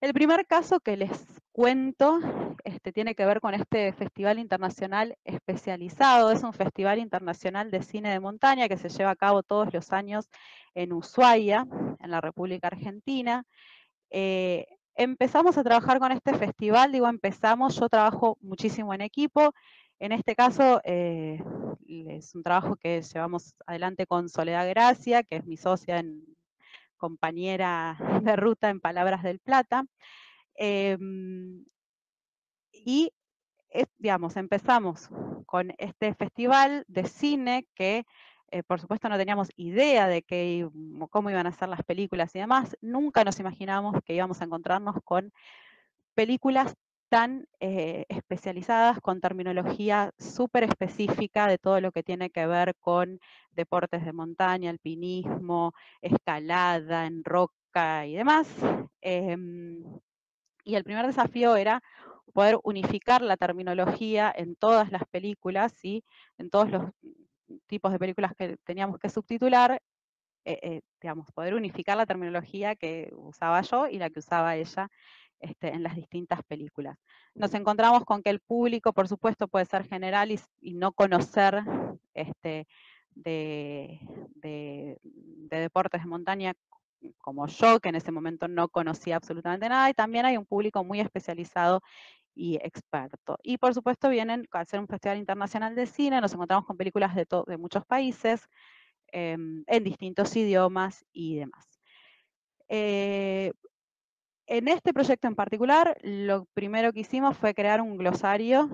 El primer caso que les cuento este, tiene que ver con este festival internacional especializado. Es un festival internacional de cine de montaña que se lleva a cabo todos los años en Ushuaia, en la República Argentina. Eh, empezamos a trabajar con este festival, digo empezamos, yo trabajo muchísimo en equipo en este caso, eh, es un trabajo que llevamos adelante con Soledad Gracia, que es mi socia, en, compañera [laughs] de ruta en Palabras del Plata. Em, y, digamos, empezamos con este festival de cine que, eh, por supuesto, no teníamos idea de que, cómo iban a ser las películas y demás. Nunca nos imaginábamos que íbamos a encontrarnos con películas tan eh, especializadas con terminología súper específica de todo lo que tiene que ver con deportes de montaña, alpinismo, escalada en roca y demás. Em, y el primer desafío era poder unificar la terminología en todas las películas en todos los tipos de películas que teníamos que subtitular, eh, eh, digamos, poder unificar la terminología que usaba yo y la que usaba ella este, en las distintas películas. Nos encontramos con que el público, por supuesto, puede ser general y, no conocer este, de, deportes de montaña como yo, que en ese momento no conocía absolutamente nada, y también hay un público muy especializado y experto. Y por supuesto vienen, al ser un festival internacional de cine, nos encontramos con películas de, de muchos países, em, en distintos idiomas y demás. Eh, en este proyecto en particular, lo primero que hicimos fue crear un glosario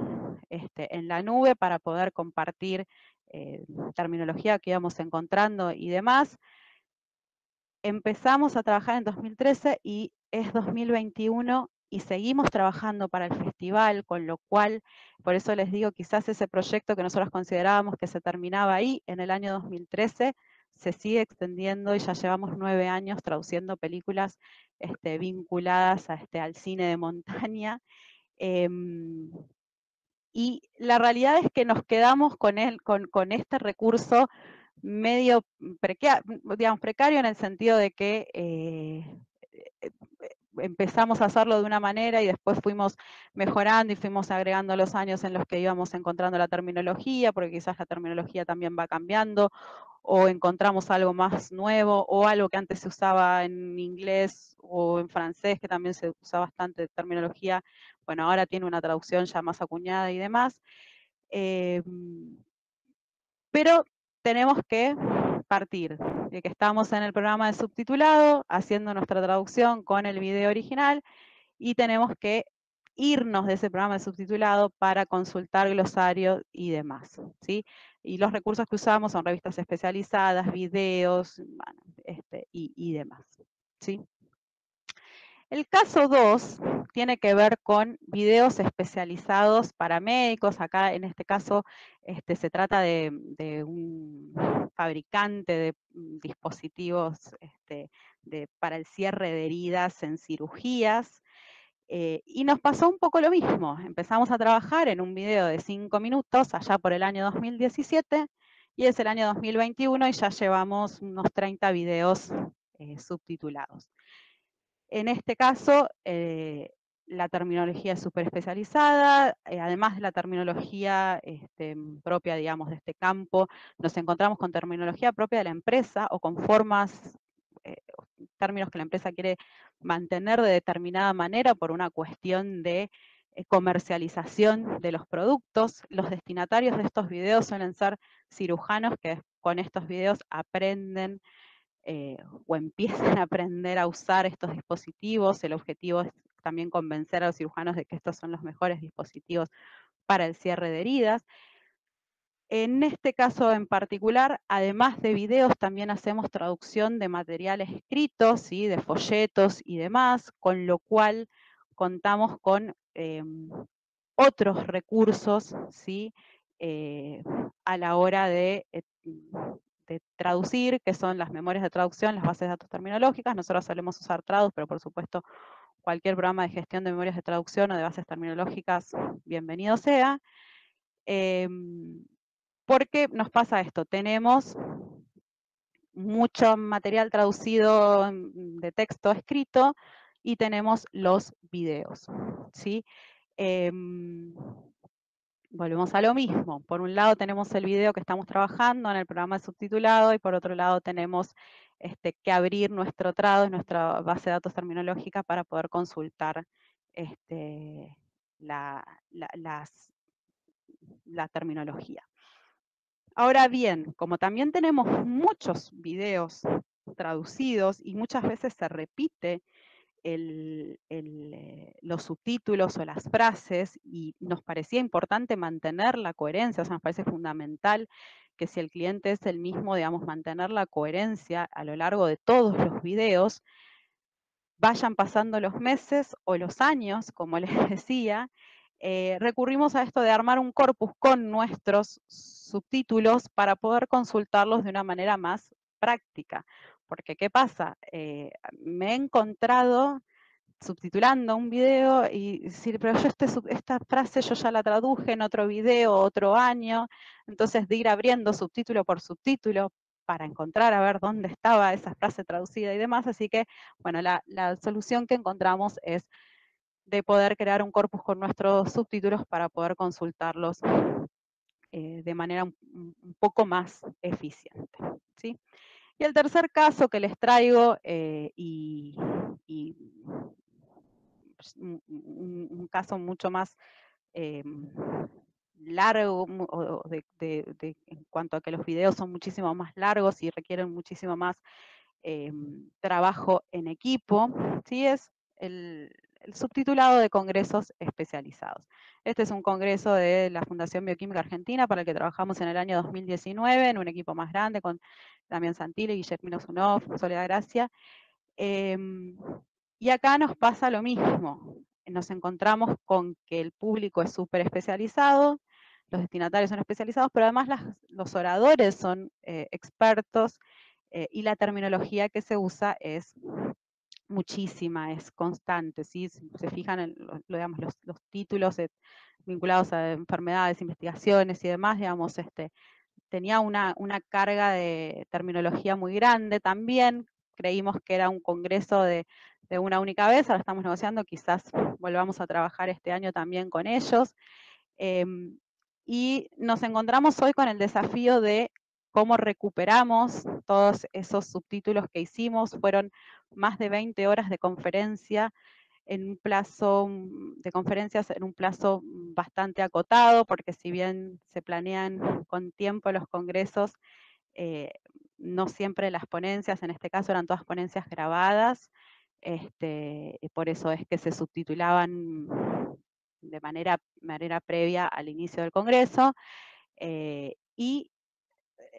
este, en la nube para poder compartir eh, terminología que íbamos encontrando y demás. Empezamos a trabajar en 2013 y es 2021 y seguimos trabajando para el festival, con lo cual, por eso les digo, quizás ese proyecto que nosotros considerábamos que se terminaba ahí en el año 2013, se sigue extendiendo y ya llevamos nueve años traduciendo películas este, vinculadas este, al cine de montaña. Em, y la realidad es que nos quedamos con, este recurso medio precario en el sentido de que eh, eh, empezamos a hacerlo de una manera y después fuimos mejorando y fuimos agregando los años en los que íbamos encontrando la terminología, porque quizás la terminología también va cambiando, o encontramos algo más nuevo, o algo que antes se usaba en inglés o en francés, que también se usa bastante terminología, bueno, ahora tiene una traducción ya más acuñada y demás. Em, pero tenemos que partir de que estamos en el programa de subtitulado, haciendo nuestra traducción con el video original, y tenemos que irnos de ese programa de subtitulado para consultar glosario y demás. ¿sí? Y los recursos que usamos son revistas especializadas, videos este, y, y, demás. ¿sí? El caso 2 tiene que ver con videos especializados para médicos. Acá en este caso este, se trata de, un fabricante de mm, dispositivos este, para el cierre de heridas en cirugías. Eh, y nos pasó un poco lo mismo. Empezamos a trabajar en un video de 5 minutos allá por el año 2017 y es el año 2021 y ya llevamos unos 30 videos eh, subtitulados. En este caso, eh, la terminología es súper especializada, eh, además de la terminología este, propia, digamos, de este campo, nos encontramos con terminología propia de la empresa o con formas, eh, términos que la empresa quiere mantener de determinada manera por una cuestión de comercialización de los productos. Los destinatarios de estos videos suelen ser cirujanos que con estos videos aprenden eh, o empiezan a aprender a usar estos dispositivos. El objetivo es también convencer a los cirujanos de que estos son los mejores dispositivos para el cierre de heridas. En este caso en particular, además de videos, también hacemos traducción de materiales escritos, ¿sí? de folletos y demás, con lo cual contamos con em, otros recursos ¿sí? Eh, a la hora de eh, traducir, que son las memorias de traducción, las bases de datos terminológicas. Nosotros solemos usar Tradus, pero por supuesto cualquier programa de gestión de memorias de traducción o de bases terminológicas, bienvenido sea. Em, porque nos pasa esto, tenemos mucho material traducido de texto escrito y tenemos los videos. ¿sí? Em, volvemos a lo mismo. Por un lado tenemos el video que estamos trabajando en el programa subtitulado y por otro lado tenemos este, que abrir nuestro trado, nuestra base de datos terminológica para poder consultar este, la terminología. Ahora bien, como también tenemos muchos videos traducidos y muchas veces se repite eh, los subtítulos o las frases y nos parecía importante mantener la coherencia, o sea, nos parece fundamental que si el cliente es el mismo, digamos, mantener la coherencia a lo largo de todos los videos, vayan pasando los meses o los años, como [laughs] les decía, eh, recurrimos a esto de armar un corpus con nuestros subtítulos para poder consultarlos de una manera más práctica. Porque, ¿qué pasa? Eh, me he encontrado subtitulando un video y decir, pero yo este, esta frase yo ya la traduje en otro video, otro año, entonces de ir abriendo subtítulo por subtítulo para encontrar a ver dónde estaba esa frase traducida y demás. Así que, bueno, la, solución que encontramos es de poder crear un corpus con nuestros subtítulos para poder consultarlos eh, de manera un, un, poco más eficiente. ¿sí? Y el tercer caso que les traigo, eh, y, pues, un, caso mucho más eh, largo, en cuanto a que los videos son muchísimo más largos y requieren muchísimo más eh, trabajo en equipo, ¿sí? es el, el subtitulado de congresos especializados. Este es un congreso de la Fundación Bioquímica Argentina para el que trabajamos en el año 2019 en un equipo más grande con Damián Santilli, Guillermo Zunov, Soledad Gracia. Em, y acá nos pasa lo mismo. nos encontramos con que el público es súper especializado, los destinatarios son especializados, pero además los oradores son eh, expertos eh, y la terminología que se usa es muchísima, es constante, ¿sí? Se fijan en los, títulos vinculados a enfermedades, investigaciones y demás, digamos, este, tenía una, carga de terminología muy grande también, creímos que era un congreso de, una única vez, ahora estamos negociando, quizás volvamos a trabajar este año también con ellos. Em, y nos encontramos hoy con el desafío de cómo recuperamos todos esos subtítulos que hicimos. Fueron más de 20 horas de conferencia en un plazo mm, de conferencias en un plazo bastante acotado, porque si bien se planean con tiempo los congresos, eh, no siempre las ponencias, en este caso eran todas ponencias grabadas, este, por eso es que se subtitulaban de manera, manera previa al inicio del congreso, eh, y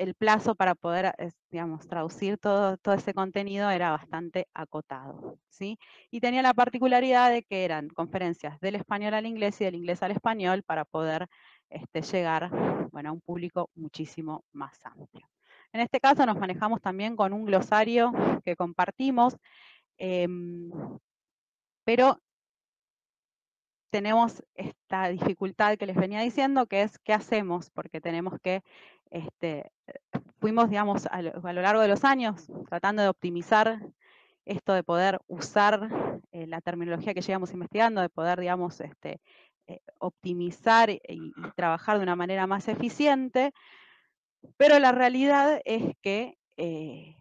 el plazo para poder, digamos, traducir todo, todo ese contenido era bastante acotado, ¿sí? Y tenía la particularidad de que eran conferencias del español al inglés y del inglés al español para poder este, llegar, bueno, a un público muchísimo más amplio. En este caso nos manejamos también con un glosario que compartimos, em, pero tenemos esta dificultad que les venía diciendo, que es qué hacemos, porque tenemos que, este, fuimos, digamos, a lo, largo de los años tratando de optimizar esto de poder usar eh, la terminología que llevamos investigando, de poder, digamos, este, eh, optimizar y, trabajar de una manera más eficiente, pero la realidad es que eh,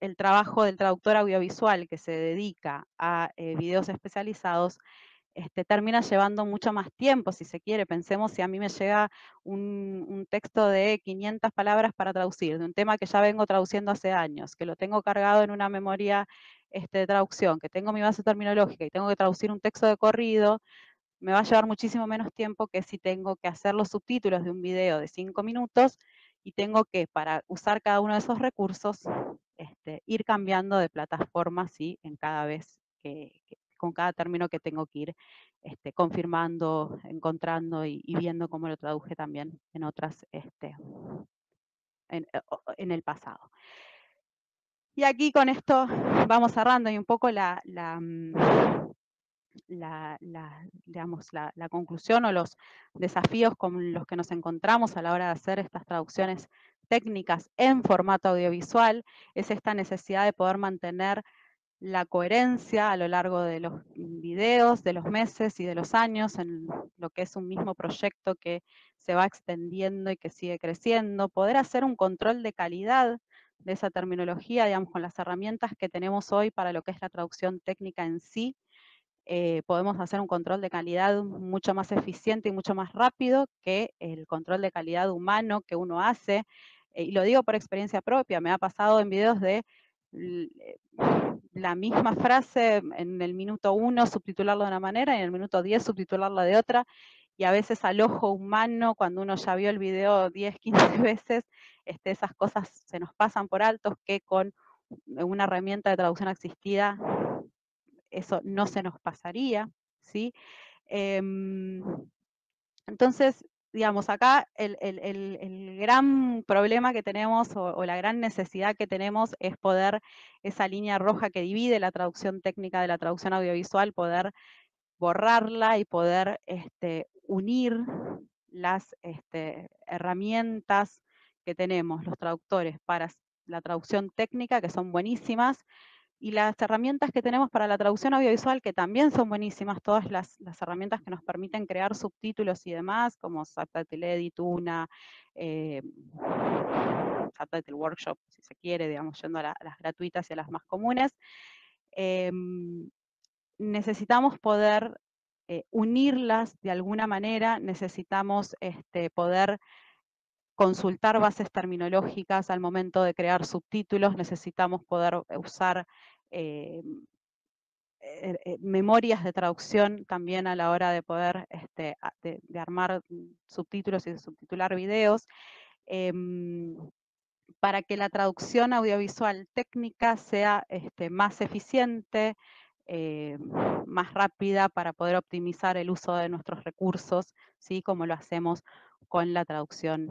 el trabajo del traductor audiovisual que se dedica a videos especializados este, termina llevando mucho más tiempo, si se quiere. Pensemos si a mí me llega un, texto de 500 palabras para traducir, de un tema que ya vengo traduciendo hace años, que lo tengo cargado en una memoria este, de traducción, que tengo mi base terminológica y tengo que traducir un texto de corrido, me va a llevar muchísimo menos tiempo que si tengo que hacer los subtítulos de un video de 5 minutos y tengo que, para usar cada uno de esos recursos, este, ir cambiando de plataforma ¿sí? en cada vez que, con cada término que tengo que ir este, confirmando, encontrando y, viendo cómo lo traduje también en otras, este, en, el pasado. Y aquí con esto vamos cerrando y un poco mm, la, conclusión o los desafíos con los que nos encontramos a la hora de hacer estas traducciones técnicas en formato audiovisual, es esta necesidad de poder mantener la coherencia a lo largo de los videos, de los meses y de los años en lo que es un mismo proyecto que se va extendiendo y que sigue creciendo, poder hacer un control de calidad de esa terminología, digamos, con las herramientas que tenemos hoy para lo que es la traducción técnica en sí, eh, podemos hacer un control de calidad mucho más eficiente y mucho más rápido que el control de calidad humano que uno hace. Eh, y lo digo por experiencia propia, me ha pasado en videos de la misma frase en el minuto 1 subtitularla de una manera y en el minuto 10 subtitularla de otra. Y a veces al ojo humano, cuando uno ya vio el video 10, 15 [laughs] veces, este, esas cosas se nos pasan por altos que con una herramienta de traducción asistida eso no se nos pasaría. ¿sí? Em, entonces, digamos, acá el, gran problema que tenemos o, la gran necesidad que tenemos es poder, esa línea roja que divide la traducción técnica de la traducción audiovisual, poder borrarla y poder este, unir las este, herramientas que tenemos los traductores para la traducción técnica, que son buenísimas, y las herramientas que tenemos para la traducción audiovisual, que también son buenísimas, todas las, herramientas que nos permiten crear subtítulos y demás, como Subtitle Edit, Una, eh, Subtitle Workshop, si se quiere, digamos, yendo a, las gratuitas y a las más comunes. Em, necesitamos poder eh, unirlas de alguna manera, necesitamos este, poder consultar bases terminológicas al momento de crear subtítulos, necesitamos poder usar eh, eh, eh, memorias de traducción también a la hora de poder este, de, armar subtítulos y subtitular videos, em, para que la traducción audiovisual técnica sea este, más eficiente, eh, más rápida para poder optimizar el uso de nuestros recursos, ¿sí? como lo hacemos con la traducción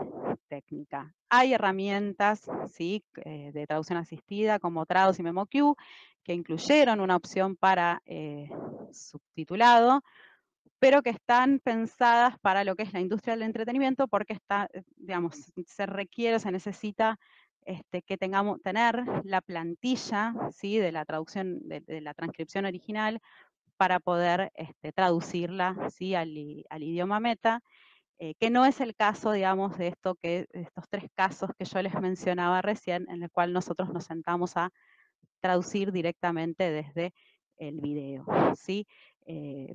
técnica. Hay herramientas ¿sí? Eh, de traducción asistida como Traduce y MemoQ que incluyeron una opción para eh, subtitulado, pero que están pensadas para lo que es la industria del entretenimiento porque está, digamos, se requiere, se necesita este, que tengamos, tener la plantilla ¿sí? de la traducción, de, la transcripción original para poder este, traducirla ¿sí? al, idioma meta, eh, que no es el caso, digamos, de esto que, estos tres casos que yo les mencionaba recién, en el cual nosotros nos sentamos a traducir directamente desde el video. ¿sí? Eh,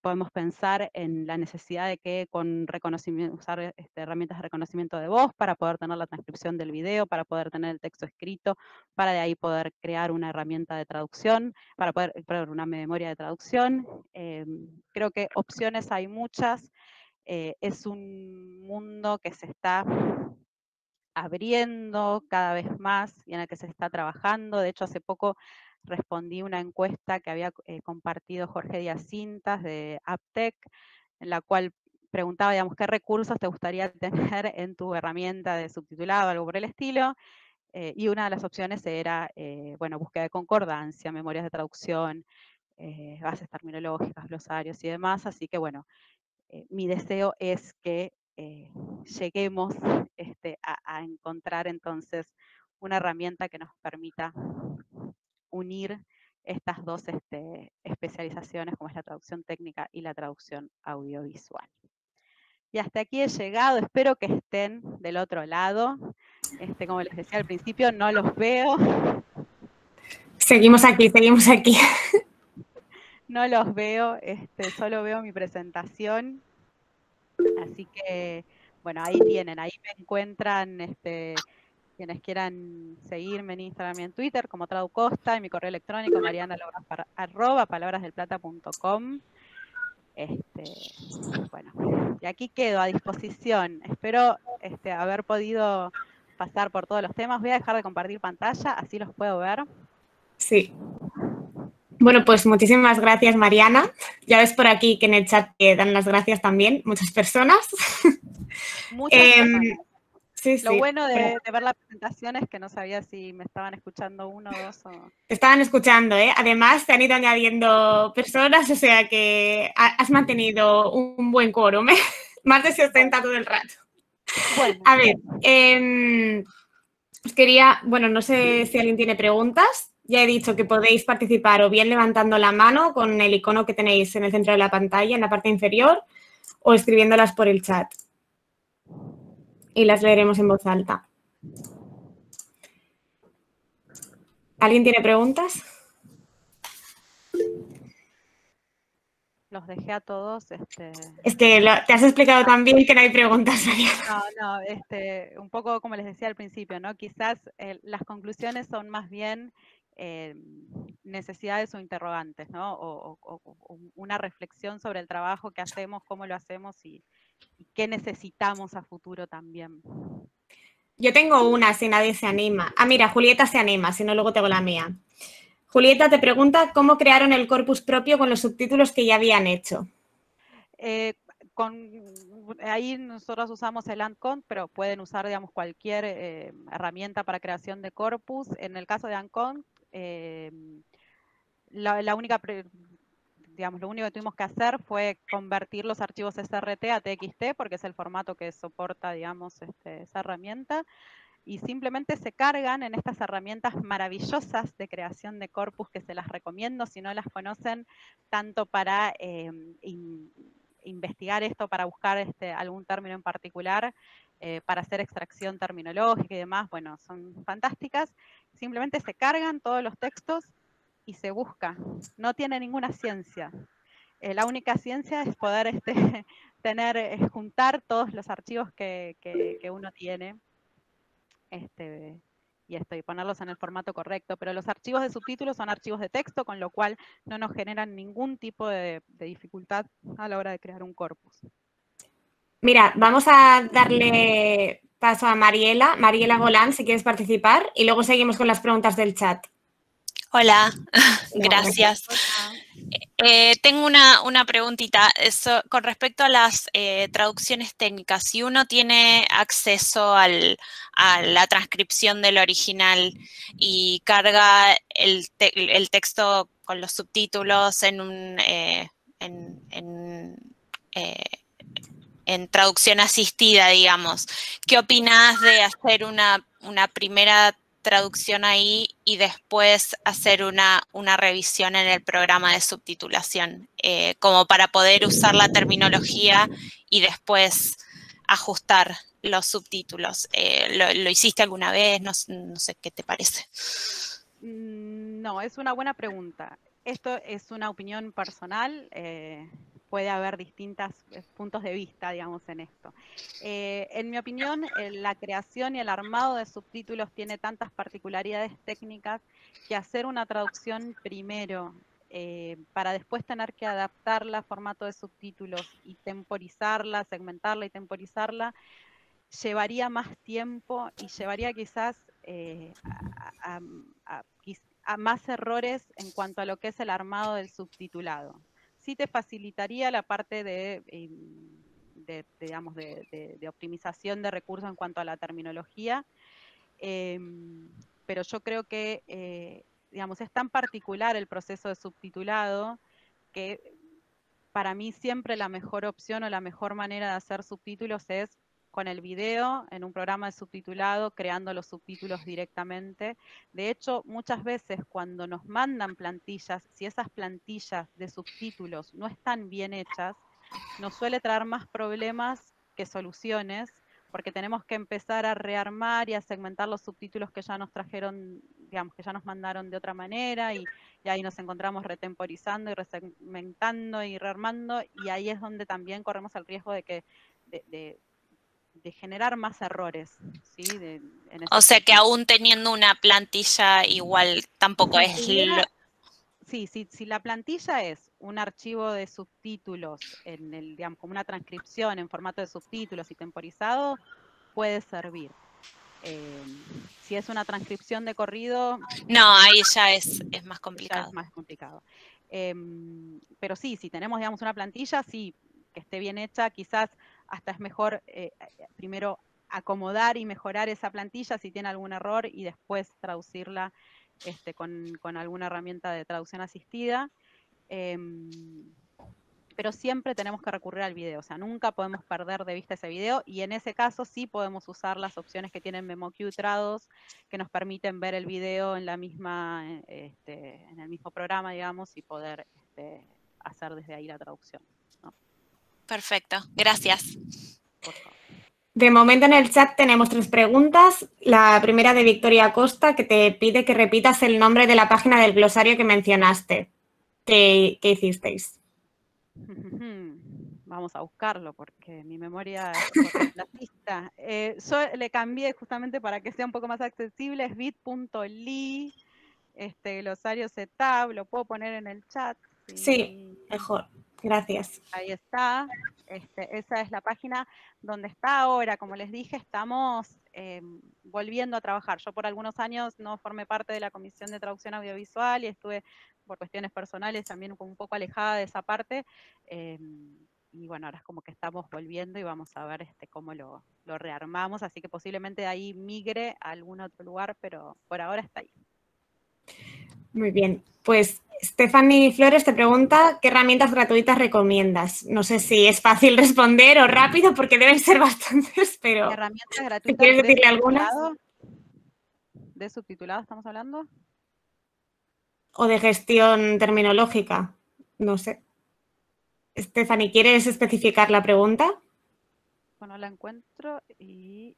podemos pensar en la necesidad de que con reconocimiento, usar este, herramientas de reconocimiento de voz para poder tener la transcripción del video, para poder tener el texto escrito, para de ahí poder crear una herramienta de traducción, para poder crear una memoria de traducción. Eh, creo que opciones hay muchas. Eh, es un mundo que se está abriendo cada vez más y en el que se está trabajando. De hecho, hace poco respondí una encuesta que había eh, compartido Jorge Díaz Cintas de Aptec, en la cual preguntaba, digamos, qué recursos te gustaría [laughs] tener en tu herramienta de subtitulado, algo por el estilo. Eh, y una de las opciones era, bueno, búsqueda de concordancia, memorias de traducción, bases terminológicas, glosarios y demás. Así que, bueno, mi deseo es que lleguemos [laughs] este, a encontrar entonces una herramienta que nos permita unir estas dos este, especializaciones como es la traducción técnica y la traducción audiovisual. Y hasta aquí he llegado, espero que estén del otro lado. Este, como les decía al principio, no los veo. Seguimos aquí, seguimos aquí. No los veo, este, solo veo mi presentación. Así que, bueno, ahí tienen, ahí me encuentran este, quienes quieran seguirme en Instagram y en Twitter como Traducosta y mi correo electrónico mariana arroba palabrasdelplata.com. Este, bueno, y aquí quedo a disposición. Espero este, haber podido pasar por todos los temas. Voy a dejar de compartir pantalla, así los puedo ver. Sí. Bueno, pues muchísimas gracias, Mariana. Ya ves por aquí que en el chat te dan las gracias también muchas personas. [laughs] Muchas gracias. Lo bueno de, ver la presentación es que no sabía si me estaban escuchando uno o dos. Te estaban escuchando, ¿eh? Además, te han ido añadiendo personas, o sea que has mantenido un buen quórum, ¿eh? [laughs] Más de 60 todo el rato. Bueno. A ver, eh, os quería, bueno, no sé si alguien tiene preguntas. Ya he dicho que podéis participar o bien levantando la mano con el icono que tenéis en el centro de la pantalla, en la parte inferior, o escribiéndolas por el chat y las leeremos en voz alta. ¿Alguien tiene preguntas? Los dejé a todos. Este... Es que te has explicado también que no hay preguntas. No, no, este, un poco como les decía al principio, ¿no? Quizás eh, las conclusiones son más bien eh, necesidades o interrogantes, ¿no? O, o, una reflexión sobre el trabajo que hacemos, cómo lo hacemos y, y qué necesitamos a futuro también. Yo tengo una, si nadie se anima. Ah, mira, Julieta se anima, si no luego tengo la mía. Julieta te pregunta cómo crearon el corpus propio con los subtítulos que ya habían hecho. Eh, con, ahí nosotros usamos el ANCON, pero pueden usar, digamos, cualquier eh, herramienta para creación de corpus. En el caso de ANCON, eh, la, la, única digamos, lo único que tuvimos que hacer fue convertir los archivos SRT a TXT, porque es el formato que soporta, digamos, este, esa herramienta, y simplemente se cargan en estas herramientas maravillosas de creación de corpus que se las recomiendo si no las conocen, tanto para eh, investigar esto, para buscar este, algún término en particular, eh, para hacer extracción terminológica y demás, bueno, son fantásticas. Simplemente se cargan todos los textos y se busca. No tiene ninguna ciencia. Eh, la única ciencia es poder este, [laughs] tener, eh, juntar todos los archivos que, uno tiene este, y, esto, y ponerlos en el formato correcto. Pero los archivos de subtítulos son archivos de texto, con lo cual no nos generan ningún tipo de, de dificultad a la hora de crear un corpus. Mira, vamos a darle paso a Mariela, Mariela Golán, si quieres participar, y luego seguimos con las preguntas del chat. Hola, [laughs] gracias. Eh, tengo una, una preguntita Eso, con respecto a las eh, traducciones técnicas. Si uno tiene acceso al, a la transcripción del original y carga el, el texto con los subtítulos en, un, eh, en, en, en, traducción asistida, digamos, ¿qué opinas de hacer una, una primera traducción ahí y después hacer una, una revisión en el programa de subtitulación, eh, como para poder usar la terminología y después ajustar los subtítulos. Eh, ¿lo, hiciste alguna vez? No, sé qué te parece. Mm, no, es una buena pregunta. Esto es una opinión personal. Eh, puede haber distintos eh, puntos de vista, digamos, en esto. Eh, en mi opinión, la creación y el armado de subtítulos tiene tantas particularidades técnicas que hacer una traducción primero eh, para después tener que adaptarla a formato de subtítulos y temporizarla, segmentarla y temporizarla, llevaría más tiempo y llevaría quizás a más errores en cuanto a lo que es el armado del subtitulado sí te facilitaría la parte de, em, digamos, de, optimización de recursos en cuanto a la terminología, em, pero yo creo que, eh, digamos, es tan particular el proceso de subtitulado que para mí siempre la mejor opción o la mejor manera de hacer subtítulos es con el video en un programa de subtitulado, creando los subtítulos directamente. De hecho, muchas veces cuando nos mandan plantillas, si esas plantillas de subtítulos no están bien hechas, nos suele traer más problemas que soluciones, porque tenemos que empezar a rearmar y a segmentar los subtítulos que ya nos trajeron, digamos, que ya nos mandaron de otra manera, y, ahí nos encontramos retemporizando y resegmentando y rearmando, y ahí es donde también corremos el riesgo de que de, de generar más errores. ¿sí? o sea que aún teniendo una plantilla igual tampoco es... Sí, sí, si la plantilla es un archivo de subtítulos, en el, digamos, como una transcripción en formato de subtítulos y temporizado, puede servir. Eh, si es una transcripción de corrido... No, ahí ya es, es más complicado. es más complicado. Em, pero sí, si tenemos, digamos, una plantilla, sí, que esté bien hecha, quizás hasta es mejor eh, eh, primero acomodar y mejorar esa plantilla si tiene algún error y después traducirla este, con, alguna herramienta de traducción asistida. Em, pero siempre tenemos que recurrir al video, o sea, nunca podemos perder de vista ese video y en ese caso sí podemos usar las opciones que tienen MemoQ Trados que nos permiten ver el video en la misma, este, en el mismo programa, digamos, y poder este, hacer desde ahí la traducción. Perfecto, gracias. De momento en el chat tenemos tres preguntas. La primera de Victoria Costa, que te pide que repitas el nombre de la página del glosario que mencionaste. ¿Qué, hicisteis? [laughs] Vamos a buscarlo porque mi memoria es la [laughs] pista. Eh, yo le cambié justamente para que sea un poco más accesible, es bit.ly, este glosario setup, lo puedo poner en el chat. sí mejor. Gracias. Ahí está. Este, esa es la página donde está ahora. Como les dije, estamos em, volviendo a trabajar. Yo por algunos años no formé parte de la Comisión de Traducción Audiovisual y estuve por cuestiones personales también un poco alejada de esa parte. Em, y bueno, ahora es como que estamos volviendo y vamos a ver este, cómo lo, lo rearmamos. Así que posiblemente de ahí migre a algún otro lugar, pero por ahora está ahí. Muy bien, pues Stephanie Flores te pregunta qué herramientas gratuitas recomiendas. No sé si es fácil [laughs] responder o rápido porque deben ser [laughs] bastantes, pero ¿Herramientas gratuitas ¿quieres decirle algunas? ¿De subtitulado estamos hablando? O de gestión terminológica, no sé. Stephanie, ¿quieres especificar la pregunta? Bueno, la encuentro y...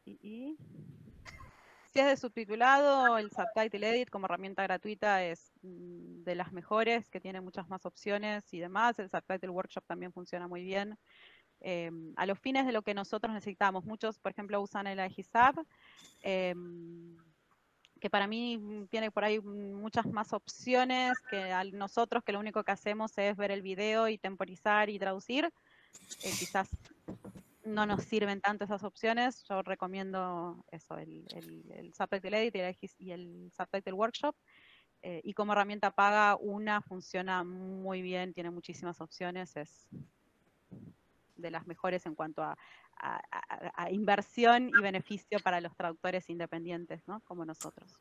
Si es de subtitulado, el Subtitle Edit como herramienta gratuita es mm, de las mejores, que tiene muchas más opciones y demás. El Subtitle Workshop también funciona muy bien. Em, a los fines de lo que nosotros necesitamos. Muchos, por ejemplo, usan el IGSAB, em, que para mí tiene por ahí muchas más opciones que a nosotros, que lo único que hacemos es ver el video y temporizar y traducir. Eh, quizás no nos sirven tanto esas opciones, yo recomiendo eso, el, el, Subtitle Edit y el, Subtitle Workshop. Eh, y como herramienta paga, una funciona muy bien, tiene muchísimas opciones, es de las mejores en cuanto a, inversión y beneficio para los traductores independientes, ¿no? Como nosotros.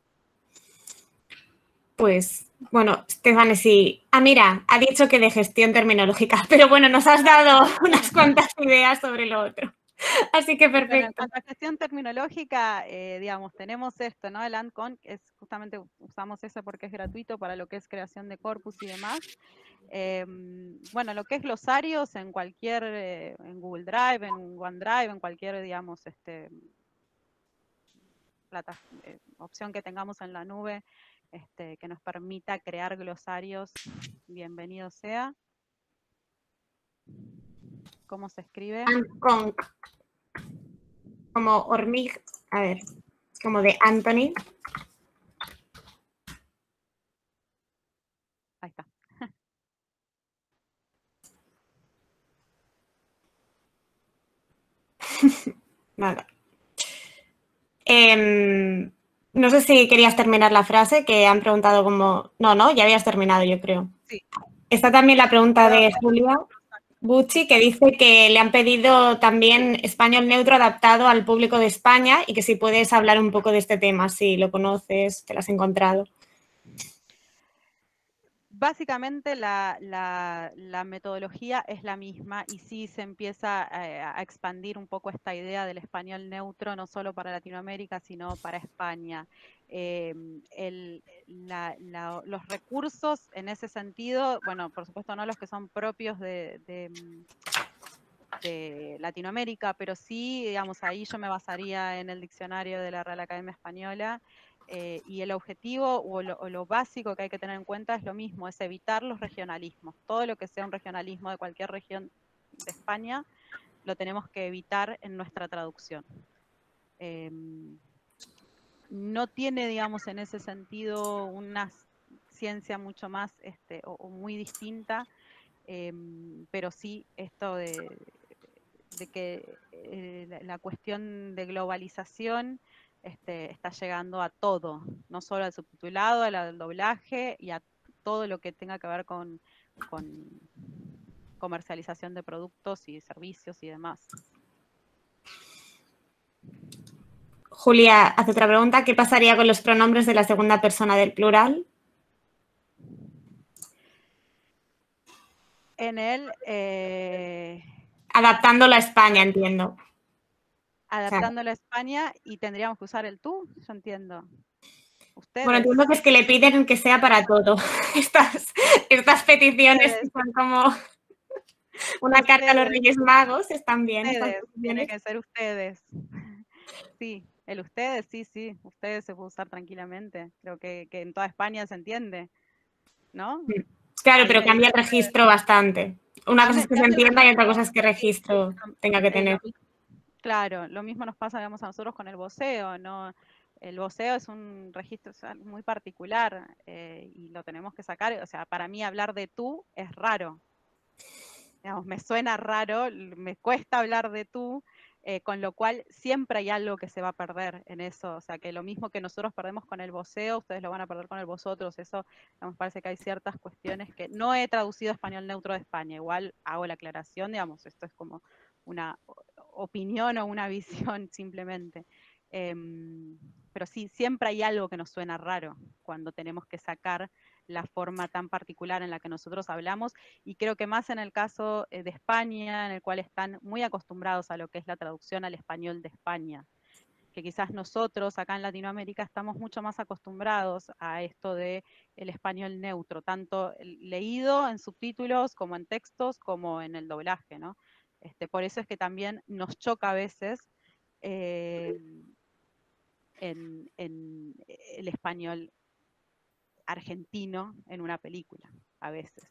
Pues, bueno, Stefan, sí. Ah, mira, ha dicho que de gestión terminológica, [laughs] pero bueno, nos has dado [laughs] unas cuantas ideas sobre lo otro. Así que perfecto. en la gestión terminológica, eh, digamos, tenemos esto, ¿no? El ANCON, es justamente usamos ese porque es gratuito para lo que es creación de corpus y demás. Em, bueno, lo que es glosarios en cualquier, eh, en Google Drive, en OneDrive, en cualquier, digamos, este, plata, eh, opción que tengamos en la nube este, que nos permita crear glosarios, bienvenido sea. ¿Cómo se escribe? Como hormiga, a ver, como de Anthony. Ahí está. [laughs] Nada. Em, no sé si querías terminar la frase, que han preguntado como... No, no, ya habías terminado, yo creo. Sí. Está también la pregunta de Julia. Bucci, que dice que le han pedido también español neutro adaptado al público de España y que si puedes hablar un poco de este tema, si lo conoces, te lo has encontrado. Básicamente la, metodología es la misma y sí se empieza eh, a, expandir un poco esta idea del español neutro, no solo para Latinoamérica, sino para España. Em, los recursos en ese sentido, bueno, por supuesto no los que son propios de, de, Latinoamérica, pero sí, digamos, ahí yo me basaría en el diccionario de la Real Academia Española. Eh, y el objetivo o lo, básico que hay que tener en cuenta es lo mismo, es evitar los regionalismos. Todo lo que sea un regionalismo de cualquier región de España, lo tenemos que evitar en nuestra traducción. Em, no tiene, digamos, en ese sentido una ciencia mucho más este, o, muy distinta, em, pero sí esto de, que eh, la, cuestión de globalización este, está llegando a todo, no solo al subtitulado, al doblaje y a todo lo que tenga que ver con, con comercialización de productos y servicios y demás. Julia hace otra pregunta. ¿Qué pasaría con los pronombres de la segunda persona del plural? En él... Eh... Adaptándolo a España, entiendo. Adaptándolo a España y tendríamos que usar el tú, yo entiendo. Bueno, entiendo que es que le piden que sea para todo. [laughs] Estas, estas peticiones son como una carta a los Reyes Magos, están bien. Tienen que ser ustedes. [laughs] Sí, el ustedes, sí, sí, ustedes se puede usar tranquilamente. Creo que, en toda España se entiende, ¿no? Claro, pero cambia el registro bastante. Una cosa es que se entienda y otra cosa es que registro tenga que tener. Claro, lo mismo nos pasa, digamos, a nosotros con el voceo, ¿no? El voceo es un registro muy particular eh, y lo tenemos que sacar. O sea, para mí hablar de tú es raro. Digamos, me suena raro, me cuesta hablar de tú, eh, con lo cual siempre hay algo que se va a perder en eso, o sea que lo mismo que nosotros perdemos con el voceo, ustedes lo van a perder con el vosotros, eso me parece que hay ciertas cuestiones que no he traducido español neutro de España, igual hago la aclaración, digamos, esto es como una opinión o una [laughs] visión simplemente. Em, pero sí, siempre hay algo que nos suena raro cuando tenemos que sacar la forma tan particular en la que nosotros hablamos y creo que más en el caso eh, de España, en el cual están muy acostumbrados a lo que es la traducción al español de España, que quizás nosotros acá en Latinoamérica estamos mucho más acostumbrados a esto de el español neutro, tanto leído en subtítulos como en textos como en el doblaje, ¿no? Este, por eso es que también nos choca a veces eh, en, el español argentino en una película, a veces.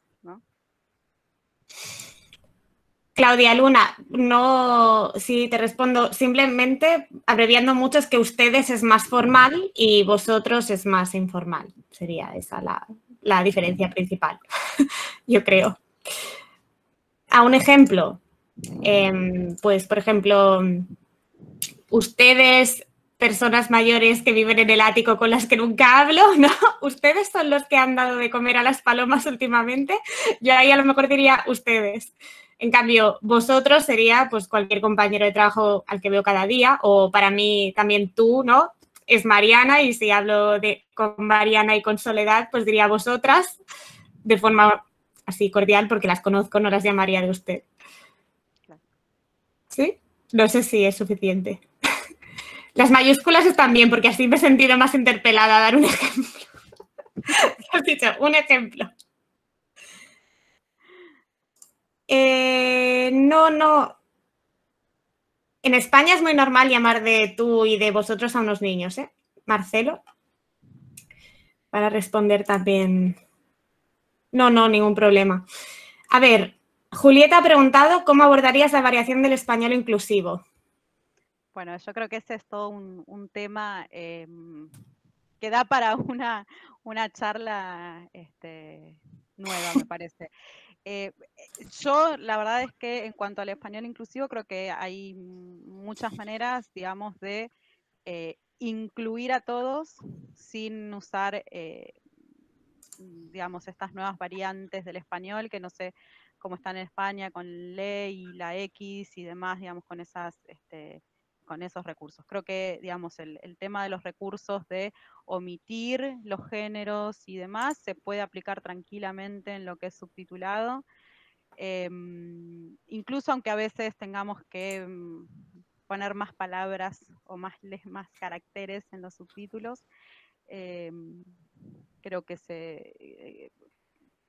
Claudia Luna, no, si te respondo simplemente, abreviando mucho, es que ustedes es más formal y vosotros es más informal. Sería esa la, diferencia principal, [laughs] yo creo. A un ejemplo, em, pues por ejemplo, ustedes personas mayores que viven en el ático con las que nunca hablo, [laughs] ¿no? Ustedes son los que han dado de comer a las palomas últimamente. Yo ahí a lo mejor diría ustedes. En cambio, vosotros sería pues cualquier compañero de trabajo al que veo cada día o para mí también tú, ¿no? Es Mariana y si hablo de, con Mariana y con Soledad, pues diría vosotras de forma así cordial porque las conozco, no las llamaría de usted. No sé si es suficiente. [laughs] Las mayúsculas están bien porque así me he sentido más interpelada a dar un [laughs] ejemplo. Un ejemplo. Eh, no, no. En España es muy normal llamar de tú y de vosotros a unos niños, ¿eh? Marcelo. Para responder también. No, no, ningún problema. A ver, Julieta ha preguntado cómo abordarías la variación del español inclusivo. Bueno, yo creo que ese es todo un, tema em, que da para una, una charla este, nueva, me parece. Eh, yo, la verdad es que en cuanto al español inclusivo, creo que hay muchas maneras, digamos, de eh, incluir a todos sin usar, eh, digamos, estas nuevas variantes del español, que no sé cómo están en España con le y la X y demás, digamos, con esas... Este, con esos recursos. Creo que, digamos, el, tema de los recursos de omitir los géneros y demás se puede aplicar tranquilamente en lo que es subtitulado. Em, incluso aunque a veces tengamos que mm, poner más palabras o más, más caracteres en los subtítulos, em, creo que se, eh,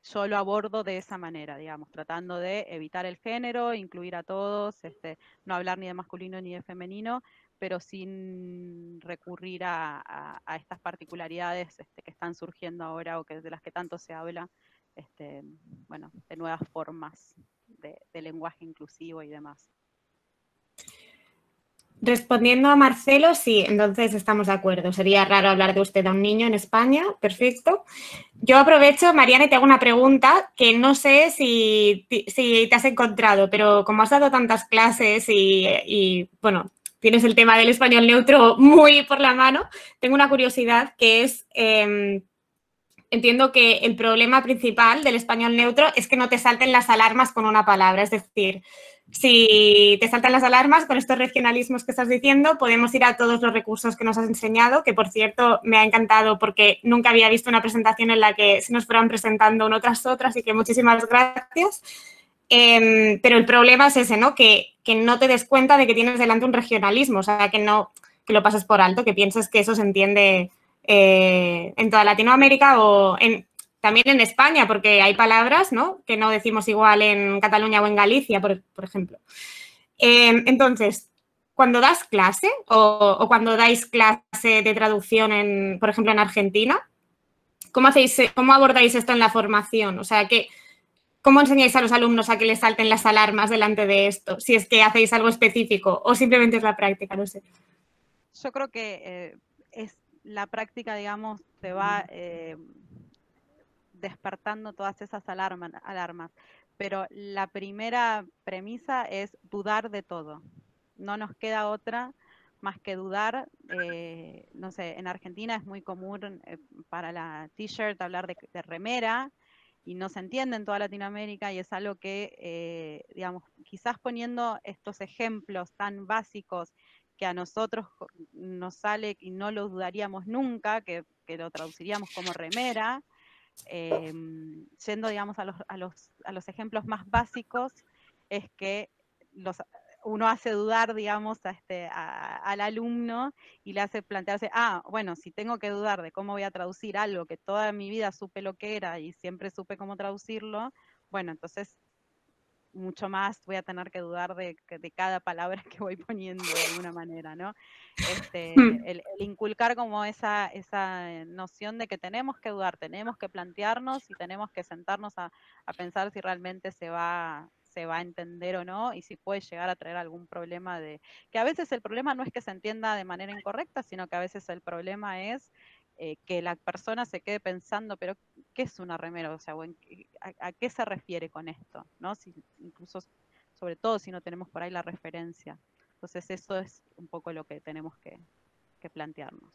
yo lo abordo de esa manera, digamos, tratando de evitar el género, incluir a todos, este, no hablar ni de masculino ni de femenino, pero sin recurrir a, estas particularidades este, que están surgiendo ahora o que de las que tanto se habla, este, bueno, de nuevas formas de lenguaje inclusivo y demás. Respondiendo a Marcelo, sí, entonces estamos de acuerdo. Sería raro hablar de usted a un niño en España, perfecto. Yo aprovecho, Mariana, y te hago una pregunta que no sé si, si te has encontrado, pero como has dado tantas clases y, bueno, tienes el tema del español neutro muy por la mano, tengo una curiosidad que es, em, entiendo que el problema principal del español neutro es que no te salten las alarmas con una palabra, es decir, si te saltan las alarmas con estos regionalismos que estás diciendo, podemos ir a todos los recursos que nos has enseñado, que por cierto me ha encantado porque nunca había visto una presentación en la que se nos fueran presentando uno tras otro, así que muchísimas gracias. Em, pero el problema es ese, ¿no? Que, que, no te des cuenta de que tienes delante un regionalismo, o sea, que no que lo pases por alto, que pienses que eso se entiende eh, en toda Latinoamérica o en, también en España, porque hay palabras ¿no? que no decimos igual en Cataluña o en Galicia, por, ejemplo. Em, entonces, cuando das clase o, cuando dais clase de traducción, en, por ejemplo, en Argentina, ¿cómo, hacéis, ¿cómo abordáis esto en la formación? O sea, que, ¿cómo enseñáis a los alumnos a que les salten las alarmas delante de esto? Si es que hacéis algo específico o simplemente es la práctica, no sé. Yo creo que eh, es la práctica, digamos, te va despertando todas esas alarmas. Pero la primera premisa es dudar de todo. No nos queda otra más que dudar. Eh, no sé, en Argentina es muy común eh, para la t-shirt hablar de, remera y no se entiende en toda Latinoamérica y es algo que, eh, digamos, quizás poniendo estos ejemplos tan básicos que a nosotros nos sale y no lo dudaríamos nunca, que, que lo traduciríamos como remera, eh, yendo, digamos, a los, a, los, a los ejemplos más básicos, es que los, uno hace dudar, digamos, a este, al alumno y le hace plantearse, ah, bueno, si tengo que dudar de cómo voy a traducir algo que toda mi vida supe lo que era y siempre supe cómo traducirlo, bueno, entonces mucho más voy a tener que dudar de, de, cada palabra [laughs] que voy poniendo de alguna manera, ¿no? Este, [laughs] hmm. el, inculcar como esa, esa noción de que tenemos que dudar, tenemos que plantearnos y tenemos que sentarnos a, a pensar si realmente se va, se va a entender o no y si puede llegar a traer algún problema de que a veces el problema no es que se entienda de manera incorrecta, sino que a veces el problema es eh, que la persona se quede pensando, pero ¿qué es una remera? O sea, a, qué se refiere con esto? ¿no? Si, incluso, sobre todo si no tenemos por ahí la referencia. Entonces eso es un poco lo que tenemos que, plantearnos.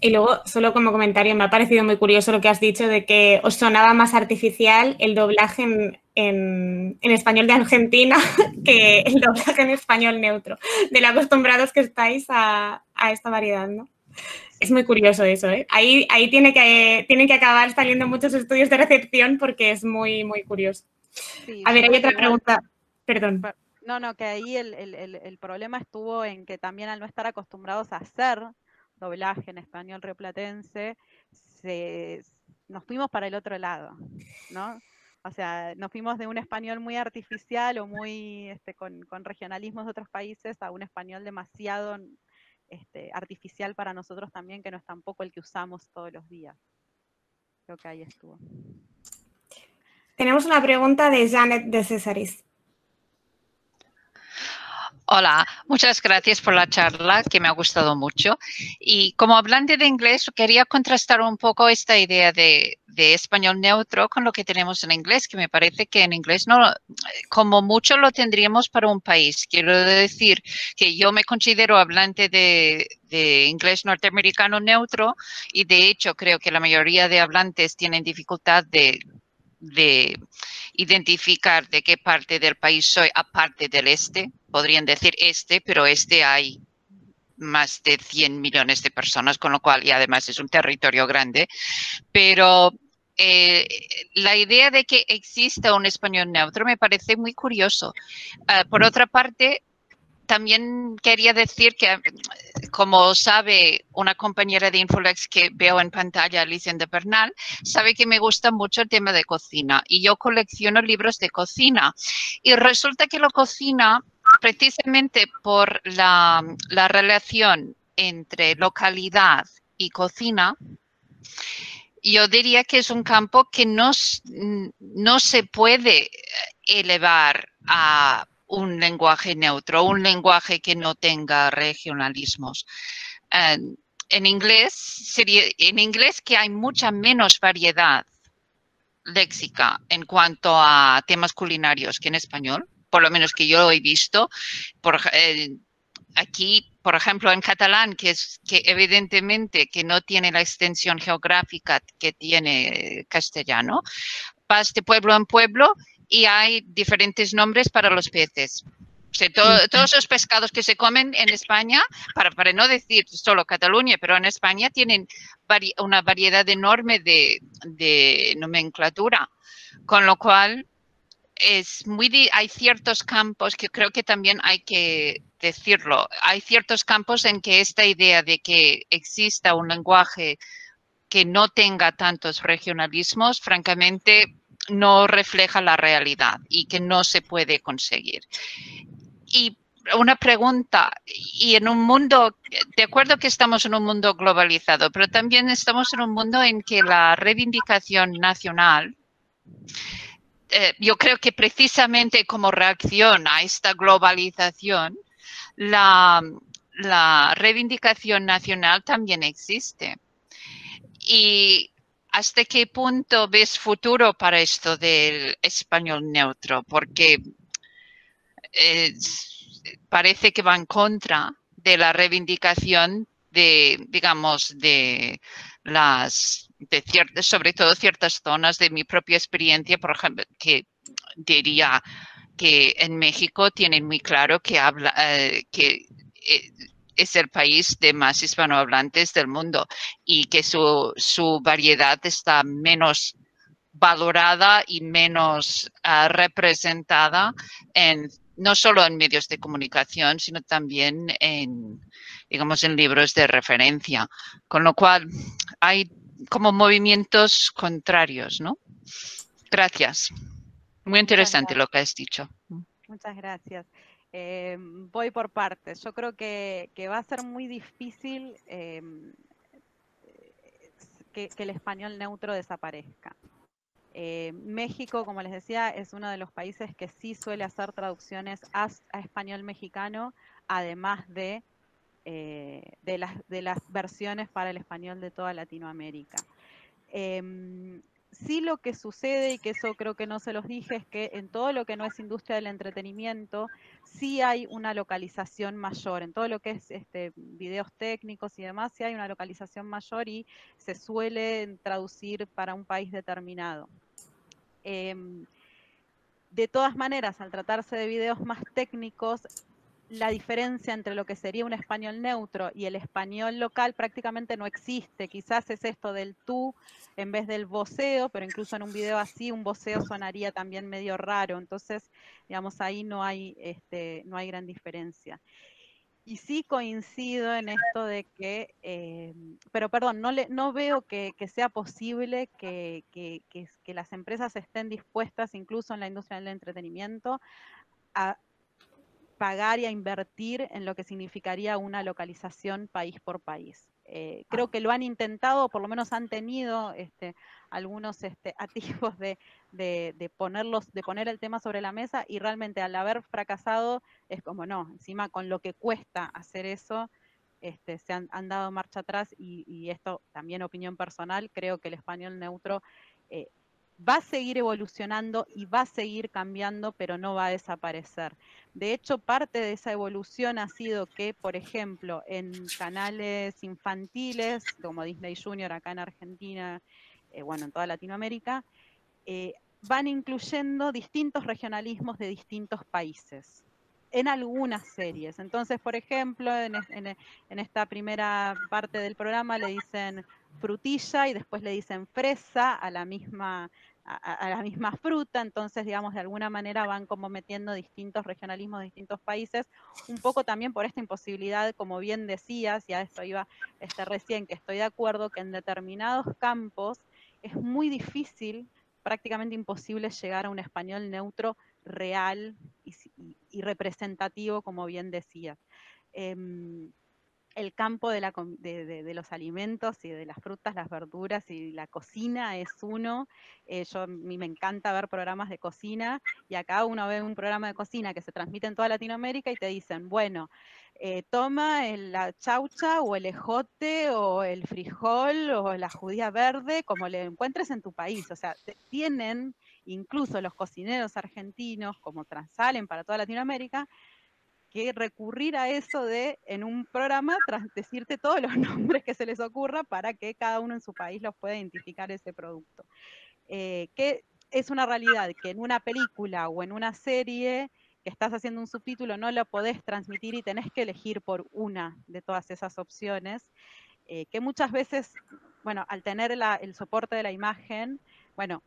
Y luego, solo como comentario, me ha parecido muy curioso lo que has dicho de que os sonaba más artificial el doblaje en, español de Argentina [laughs] que el doblaje en español neutro, de lo acostumbrados que estáis a, esta variedad, ¿no? Es muy curioso eso, ¿eh? Ahí, ahí tiene que, tienen que acabar saliendo muchos estudios de recepción porque es muy, muy curioso. a ver, hay otra pregunta. Perdón. No, no, que ahí el, el, problema estuvo en que también al no estar acostumbrados a hacer doblaje en español rioplatense, se, nos fuimos para el otro lado, ¿no? O sea, nos fuimos de un español muy artificial o muy este, con, regionalismos de otros países a un español demasiado este, artificial para nosotros también, que no es tampoco el que usamos todos los días. Creo que ahí estuvo. Tenemos una pregunta de Janet de Cesaris. Hola, muchas gracias por la charla que me ha gustado mucho. Y como hablante de inglés, quería contrastar un poco esta idea de, español neutro con lo que tenemos en inglés, que me parece que en inglés no, como mucho lo tendríamos para un país. Quiero decir que yo me considero hablante de, inglés norteamericano neutro y de hecho creo que la mayoría de hablantes tienen dificultad de de identificar de qué parte del país soy, aparte del este. Podrían decir este, pero este hay más de 100 millones de personas, con lo cual, y además es un territorio grande. Pero eh, la idea de que exista un español neutro me parece muy curioso. Ah, por otra parte, también quería decir que, como sabe una compañera de Infolex que veo en pantalla, Alicia de Bernal, sabe que me gusta mucho el tema de cocina y yo colecciono libros de cocina. Y resulta que la cocina, precisamente por la, relación entre localidad y cocina, yo diría que es un campo que no se puede elevar a un lenguaje neutro, un lenguaje que no tenga regionalismos. en inglés en inglés que hay mucha menos variedad léxica en cuanto a temas culinarios que en español, por lo menos que yo he visto. Eh, aquí, por ejemplo, en catalán, que es que evidentemente que no tiene la extensión geográfica que tiene castellano, vas de pueblo en pueblo y hay diferentes nombres para los peces. todos los pescados que se comen en España, para, para no decir solo Cataluña, pero en España tienen una variedad enorme de, de, nomenclatura, con lo cual es muy hay ciertos campos que creo que también hay que decirlo. Hay ciertos campos en que esta idea de que exista un lenguaje que no tenga tantos regionalismos, francamente, no refleja la realidad y que no se puede conseguir. Y una pregunta, y en un mundo, de acuerdo que estamos en un mundo globalizado, pero también estamos en un mundo en que la reivindicación nacional, eh, yo creo que precisamente como reacción a esta globalización, la, la reivindicación nacional también existe. Y ¿hasta qué punto ves futuro para esto del español neutro? Porque eh, parece que va en contra de la reivindicación de, digamos, de las, ciertas, sobre todo ciertas zonas de mi propia experiencia, por ejemplo, que diría que en México tienen muy claro que habla, eh, que eh, es el país de más hispanohablantes del mundo y que su, variedad está menos valorada y menos ah, representada en no solo en medios de comunicación, sino también en, digamos, en libros de referencia. Con lo cual, hay como movimientos contrarios, ¿no? Gracias. Muy interesante lo que has dicho. Muchas gracias. Em, voy por partes. Yo creo que, va a ser muy difícil em, que, el español neutro desaparezca. Eh, México, como les decía, es uno de los países que sí suele hacer traducciones a, español mexicano, además de, eh, de, las, versiones para el español de toda Latinoamérica. Em, sí lo que sucede, y que eso creo que no se los dije, es que en todo lo que no es industria del entretenimiento, sí hay una localización mayor. En todo lo que es este, videos técnicos y demás, sí hay una localización mayor y se suele traducir para un país determinado. Em, de todas maneras, al tratarse de videos más técnicos, la diferencia entre lo que sería un español neutro y el español local prácticamente no existe. Quizás es esto del tú en vez del voceo, pero incluso en un video así un voceo sonaría también medio raro. Entonces, digamos, ahí no hay, este, no hay gran diferencia. Y sí coincido en esto de que, eh, pero perdón, no, le, no veo que, sea posible que, que, que, las empresas estén dispuestas, incluso en la industria del entretenimiento, a pagar y a invertir en lo que significaría una localización país por país. Eh, ah. creo que lo han intentado, por lo menos han tenido este, algunos este, [laughs] atisbos de, ponerlos, de poner el tema sobre la mesa y realmente al haber fracasado es como no, encima con lo que cuesta hacer eso, este, se han, dado marcha atrás y, esto también opinión personal, creo que el español neutro eh, va a seguir evolucionando y va a seguir cambiando, pero no va a desaparecer. De hecho, parte de esa evolución ha sido que, por ejemplo, en canales infantiles, como Disney Junior acá en Argentina, eh, bueno, en toda Latinoamérica, eh, van incluyendo distintos regionalismos de distintos países en algunas series. Entonces, por ejemplo, en, esta primera parte del programa le dicen frutilla y después le dicen fresa a la misma a, la misma fruta, entonces, digamos, de alguna manera van como metiendo distintos regionalismos de distintos países, un poco también por esta imposibilidad, como bien decías, y a esto iba este, recién, que estoy de acuerdo, que en determinados campos es muy difícil, prácticamente imposible llegar a un español neutro real y, representativo, como bien decías. Em, el campo de, los alimentos y de las frutas, las verduras y la cocina es uno. Eh, yo, a mí me encanta ver programas de cocina y acá uno ve un programa de cocina que se transmite en toda Latinoamérica y te dicen, bueno, eh, toma la chaucha o el ejote o el frijol o la judía verde como le encuentres en tu país. O sea, tienen incluso los cocineros argentinos como transalen para toda Latinoamérica que recurrir a eso de en un programa tras decirte todos los [laughs] nombres que se les ocurra para que cada uno en su país los pueda identificar ese producto. Eh, que es una realidad que en una película o en una serie que estás haciendo un subtítulo no lo podés transmitir y tenés que elegir por una de todas esas opciones, eh, que muchas veces, bueno, al tener el soporte de la imagen, bueno,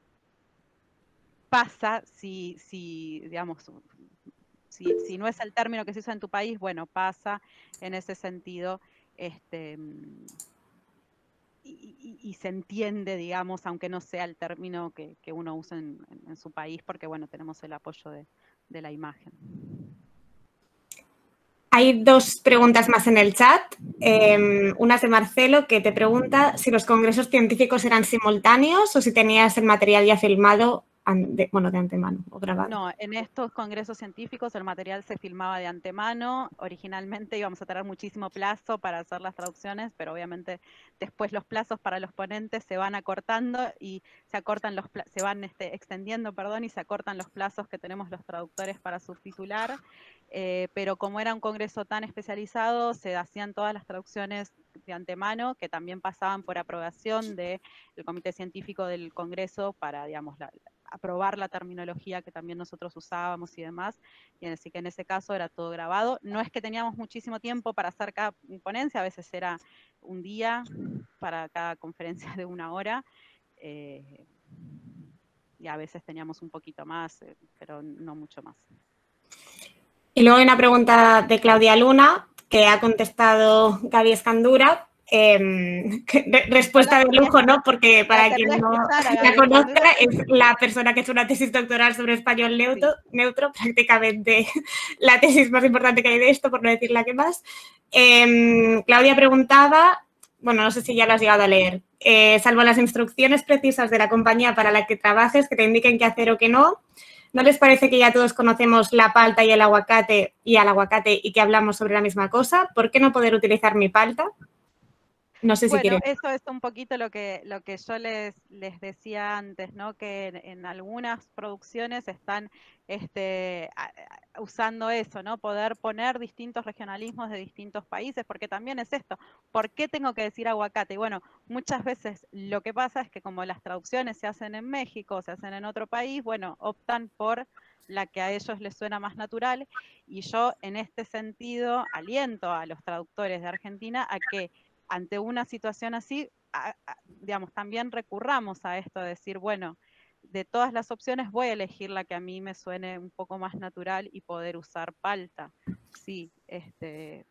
pasa si, si digamos, si, no es el término que se usa en tu país, bueno, pasa en ese sentido. Este, y, se entiende, digamos, aunque no sea el término que, uno usa en, su país, porque bueno, tenemos el apoyo de, la imagen. Hay dos preguntas más en el chat. Em, una es de Marcelo que te pregunta si los congresos científicos eran simultáneos o si tenías el material ya filmado de, bueno, de antemano o grabado. No, en estos congresos científicos el material se filmaba de antemano. Originalmente íbamos a tener muchísimo plazo para hacer las traducciones, pero obviamente después los plazos para los ponentes se van acortando y se acortan los se van este, extendiendo, perdón, y se acortan los plazos que tenemos los traductores para subtitular. Eh, pero como era un congreso tan especializado, se hacían todas las traducciones de antemano, que también pasaban por aprobación del comité científico del congreso para, digamos, la, aprobar la terminología que también nosotros usábamos y demás. Y así que en ese caso era todo grabado. No es que teníamos muchísimo tiempo para hacer cada ponencia, a veces era un día para cada conferencia [laughs] de una hora. Eh, y a veces teníamos un poquito más, eh, pero no mucho más. Y luego hay una pregunta de Claudia Luna, que ha contestado Gaby Escandura, Em, respuesta de lujo, ¿no? Porque para quien no la conozca, es la persona que ha hecho una tesis doctoral sobre español neutro, neutro, prácticamente [laughs] la tesis más importante que hay de esto, por no decir la que más. Em, Claudia preguntaba, bueno, no sé si ya lo has llegado a leer, eh, salvo las instrucciones precisas de la compañía para la que trabajes que te indiquen qué hacer o qué no, ¿no les parece que ya todos conocemos la palta y el aguacate y al aguacate y que hablamos sobre la misma cosa? ¿Por qué no poder utilizar mi palta? No sé bueno, si eso es un poquito lo que, lo que yo les, les decía antes, ¿no? Que en, algunas producciones están este, usando eso, ¿no? Poder poner distintos regionalismos de distintos países, porque también es esto. ¿Por qué tengo que decir aguacate? Y bueno, muchas veces lo que pasa es que como las traducciones se hacen en México, se hacen en otro país, bueno, optan por la que a ellos les suena más natural. Y yo en este sentido aliento a los traductores de Argentina a que ante una situación así, digamos, también recurramos a esto de decir, bueno, de todas las opciones voy a elegir la que a mí me suene un poco más natural y poder usar palta. Sí, este,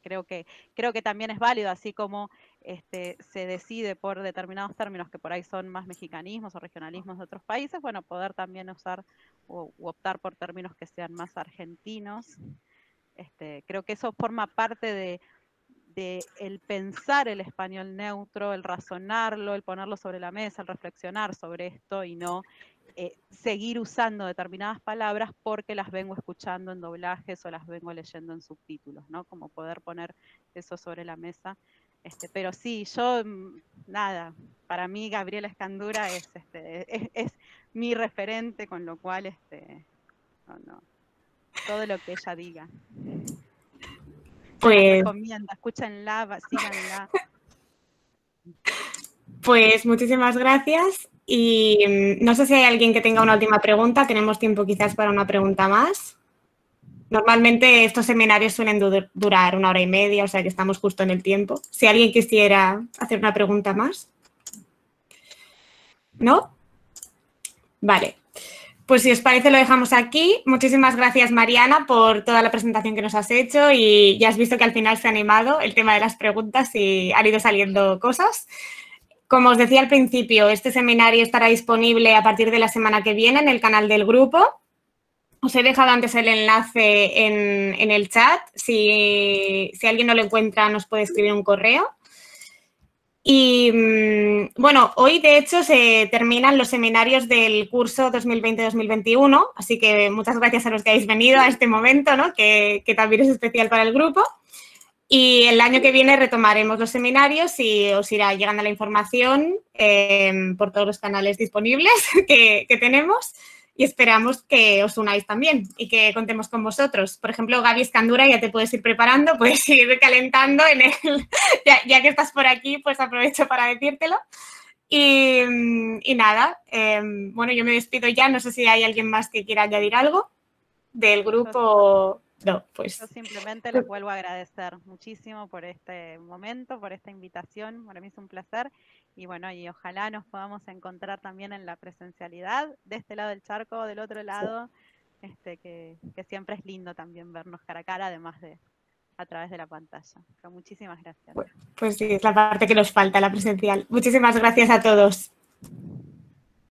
creo que, creo que también es válido, así como este, se decide por determinados términos que por ahí son más mexicanismos o regionalismos de otros países, bueno, poder también usar o optar por términos que sean más argentinos. Este, creo que eso forma parte de, el pensar el español neutro, el razonarlo, el ponerlo sobre la mesa, el reflexionar sobre esto y no eh, seguir usando determinadas palabras porque las vengo escuchando en doblajes o las vengo leyendo en subtítulos, ¿no? Como poder poner eso sobre la mesa. Este, pero sí, yo, mm, nada, para mí Gabriela Escandura es, este, es, mi referente, con lo cual, este, todo lo que ella diga. Pues. Recomienda, escúchenla, síganla. Pues muchísimas gracias. Y mm, no sé si hay alguien que tenga una última pregunta. Tenemos tiempo quizás para una pregunta más. Normalmente estos seminarios suelen durar una hora y media, o sea que estamos justo en el tiempo. Si alguien quisiera hacer una pregunta más. ¿No? Vale. Pues si os parece lo dejamos aquí. Muchísimas gracias Mariana por toda la presentación que nos has hecho y ya has visto que al final se ha animado el tema de las preguntas y han ido saliendo cosas. Como os decía al principio, este seminario estará disponible a partir de la semana que viene en el canal del grupo. Os he dejado antes el enlace en, el chat. Si, si alguien no lo encuentra, nos puede escribir un correo. Y mm, bueno, hoy de hecho se terminan los seminarios del curso 2020-2021, así que muchas gracias a los que habéis venido a este momento, ¿no? que, también es especial para el grupo. Y el año que viene retomaremos los seminarios y os irá llegando la información eh, por todos los canales disponibles [laughs] que, que tenemos y esperamos que os unáis también y que contemos con vosotros. Por ejemplo, Gaby Escandura, ya te puedes ir preparando, puedes ir calentando en el, [laughs] ya, que estás por aquí, pues aprovecho para decírtelo. Y, nada, em, bueno, yo me despido ya, no sé si hay alguien más que quiera añadir algo del grupo. No, pues. Yo simplemente les vuelvo a agradecer muchísimo por este momento, por esta invitación. Para mí es un placer y bueno, y ojalá nos podamos encontrar también en la presencialidad, de este lado del charco, del otro lado, este, que, siempre es lindo también vernos cara a cara, además de a través de la pantalla. muchísimas gracias. Pues sí, es la parte que nos falta, la presencial. Muchísimas gracias a todos.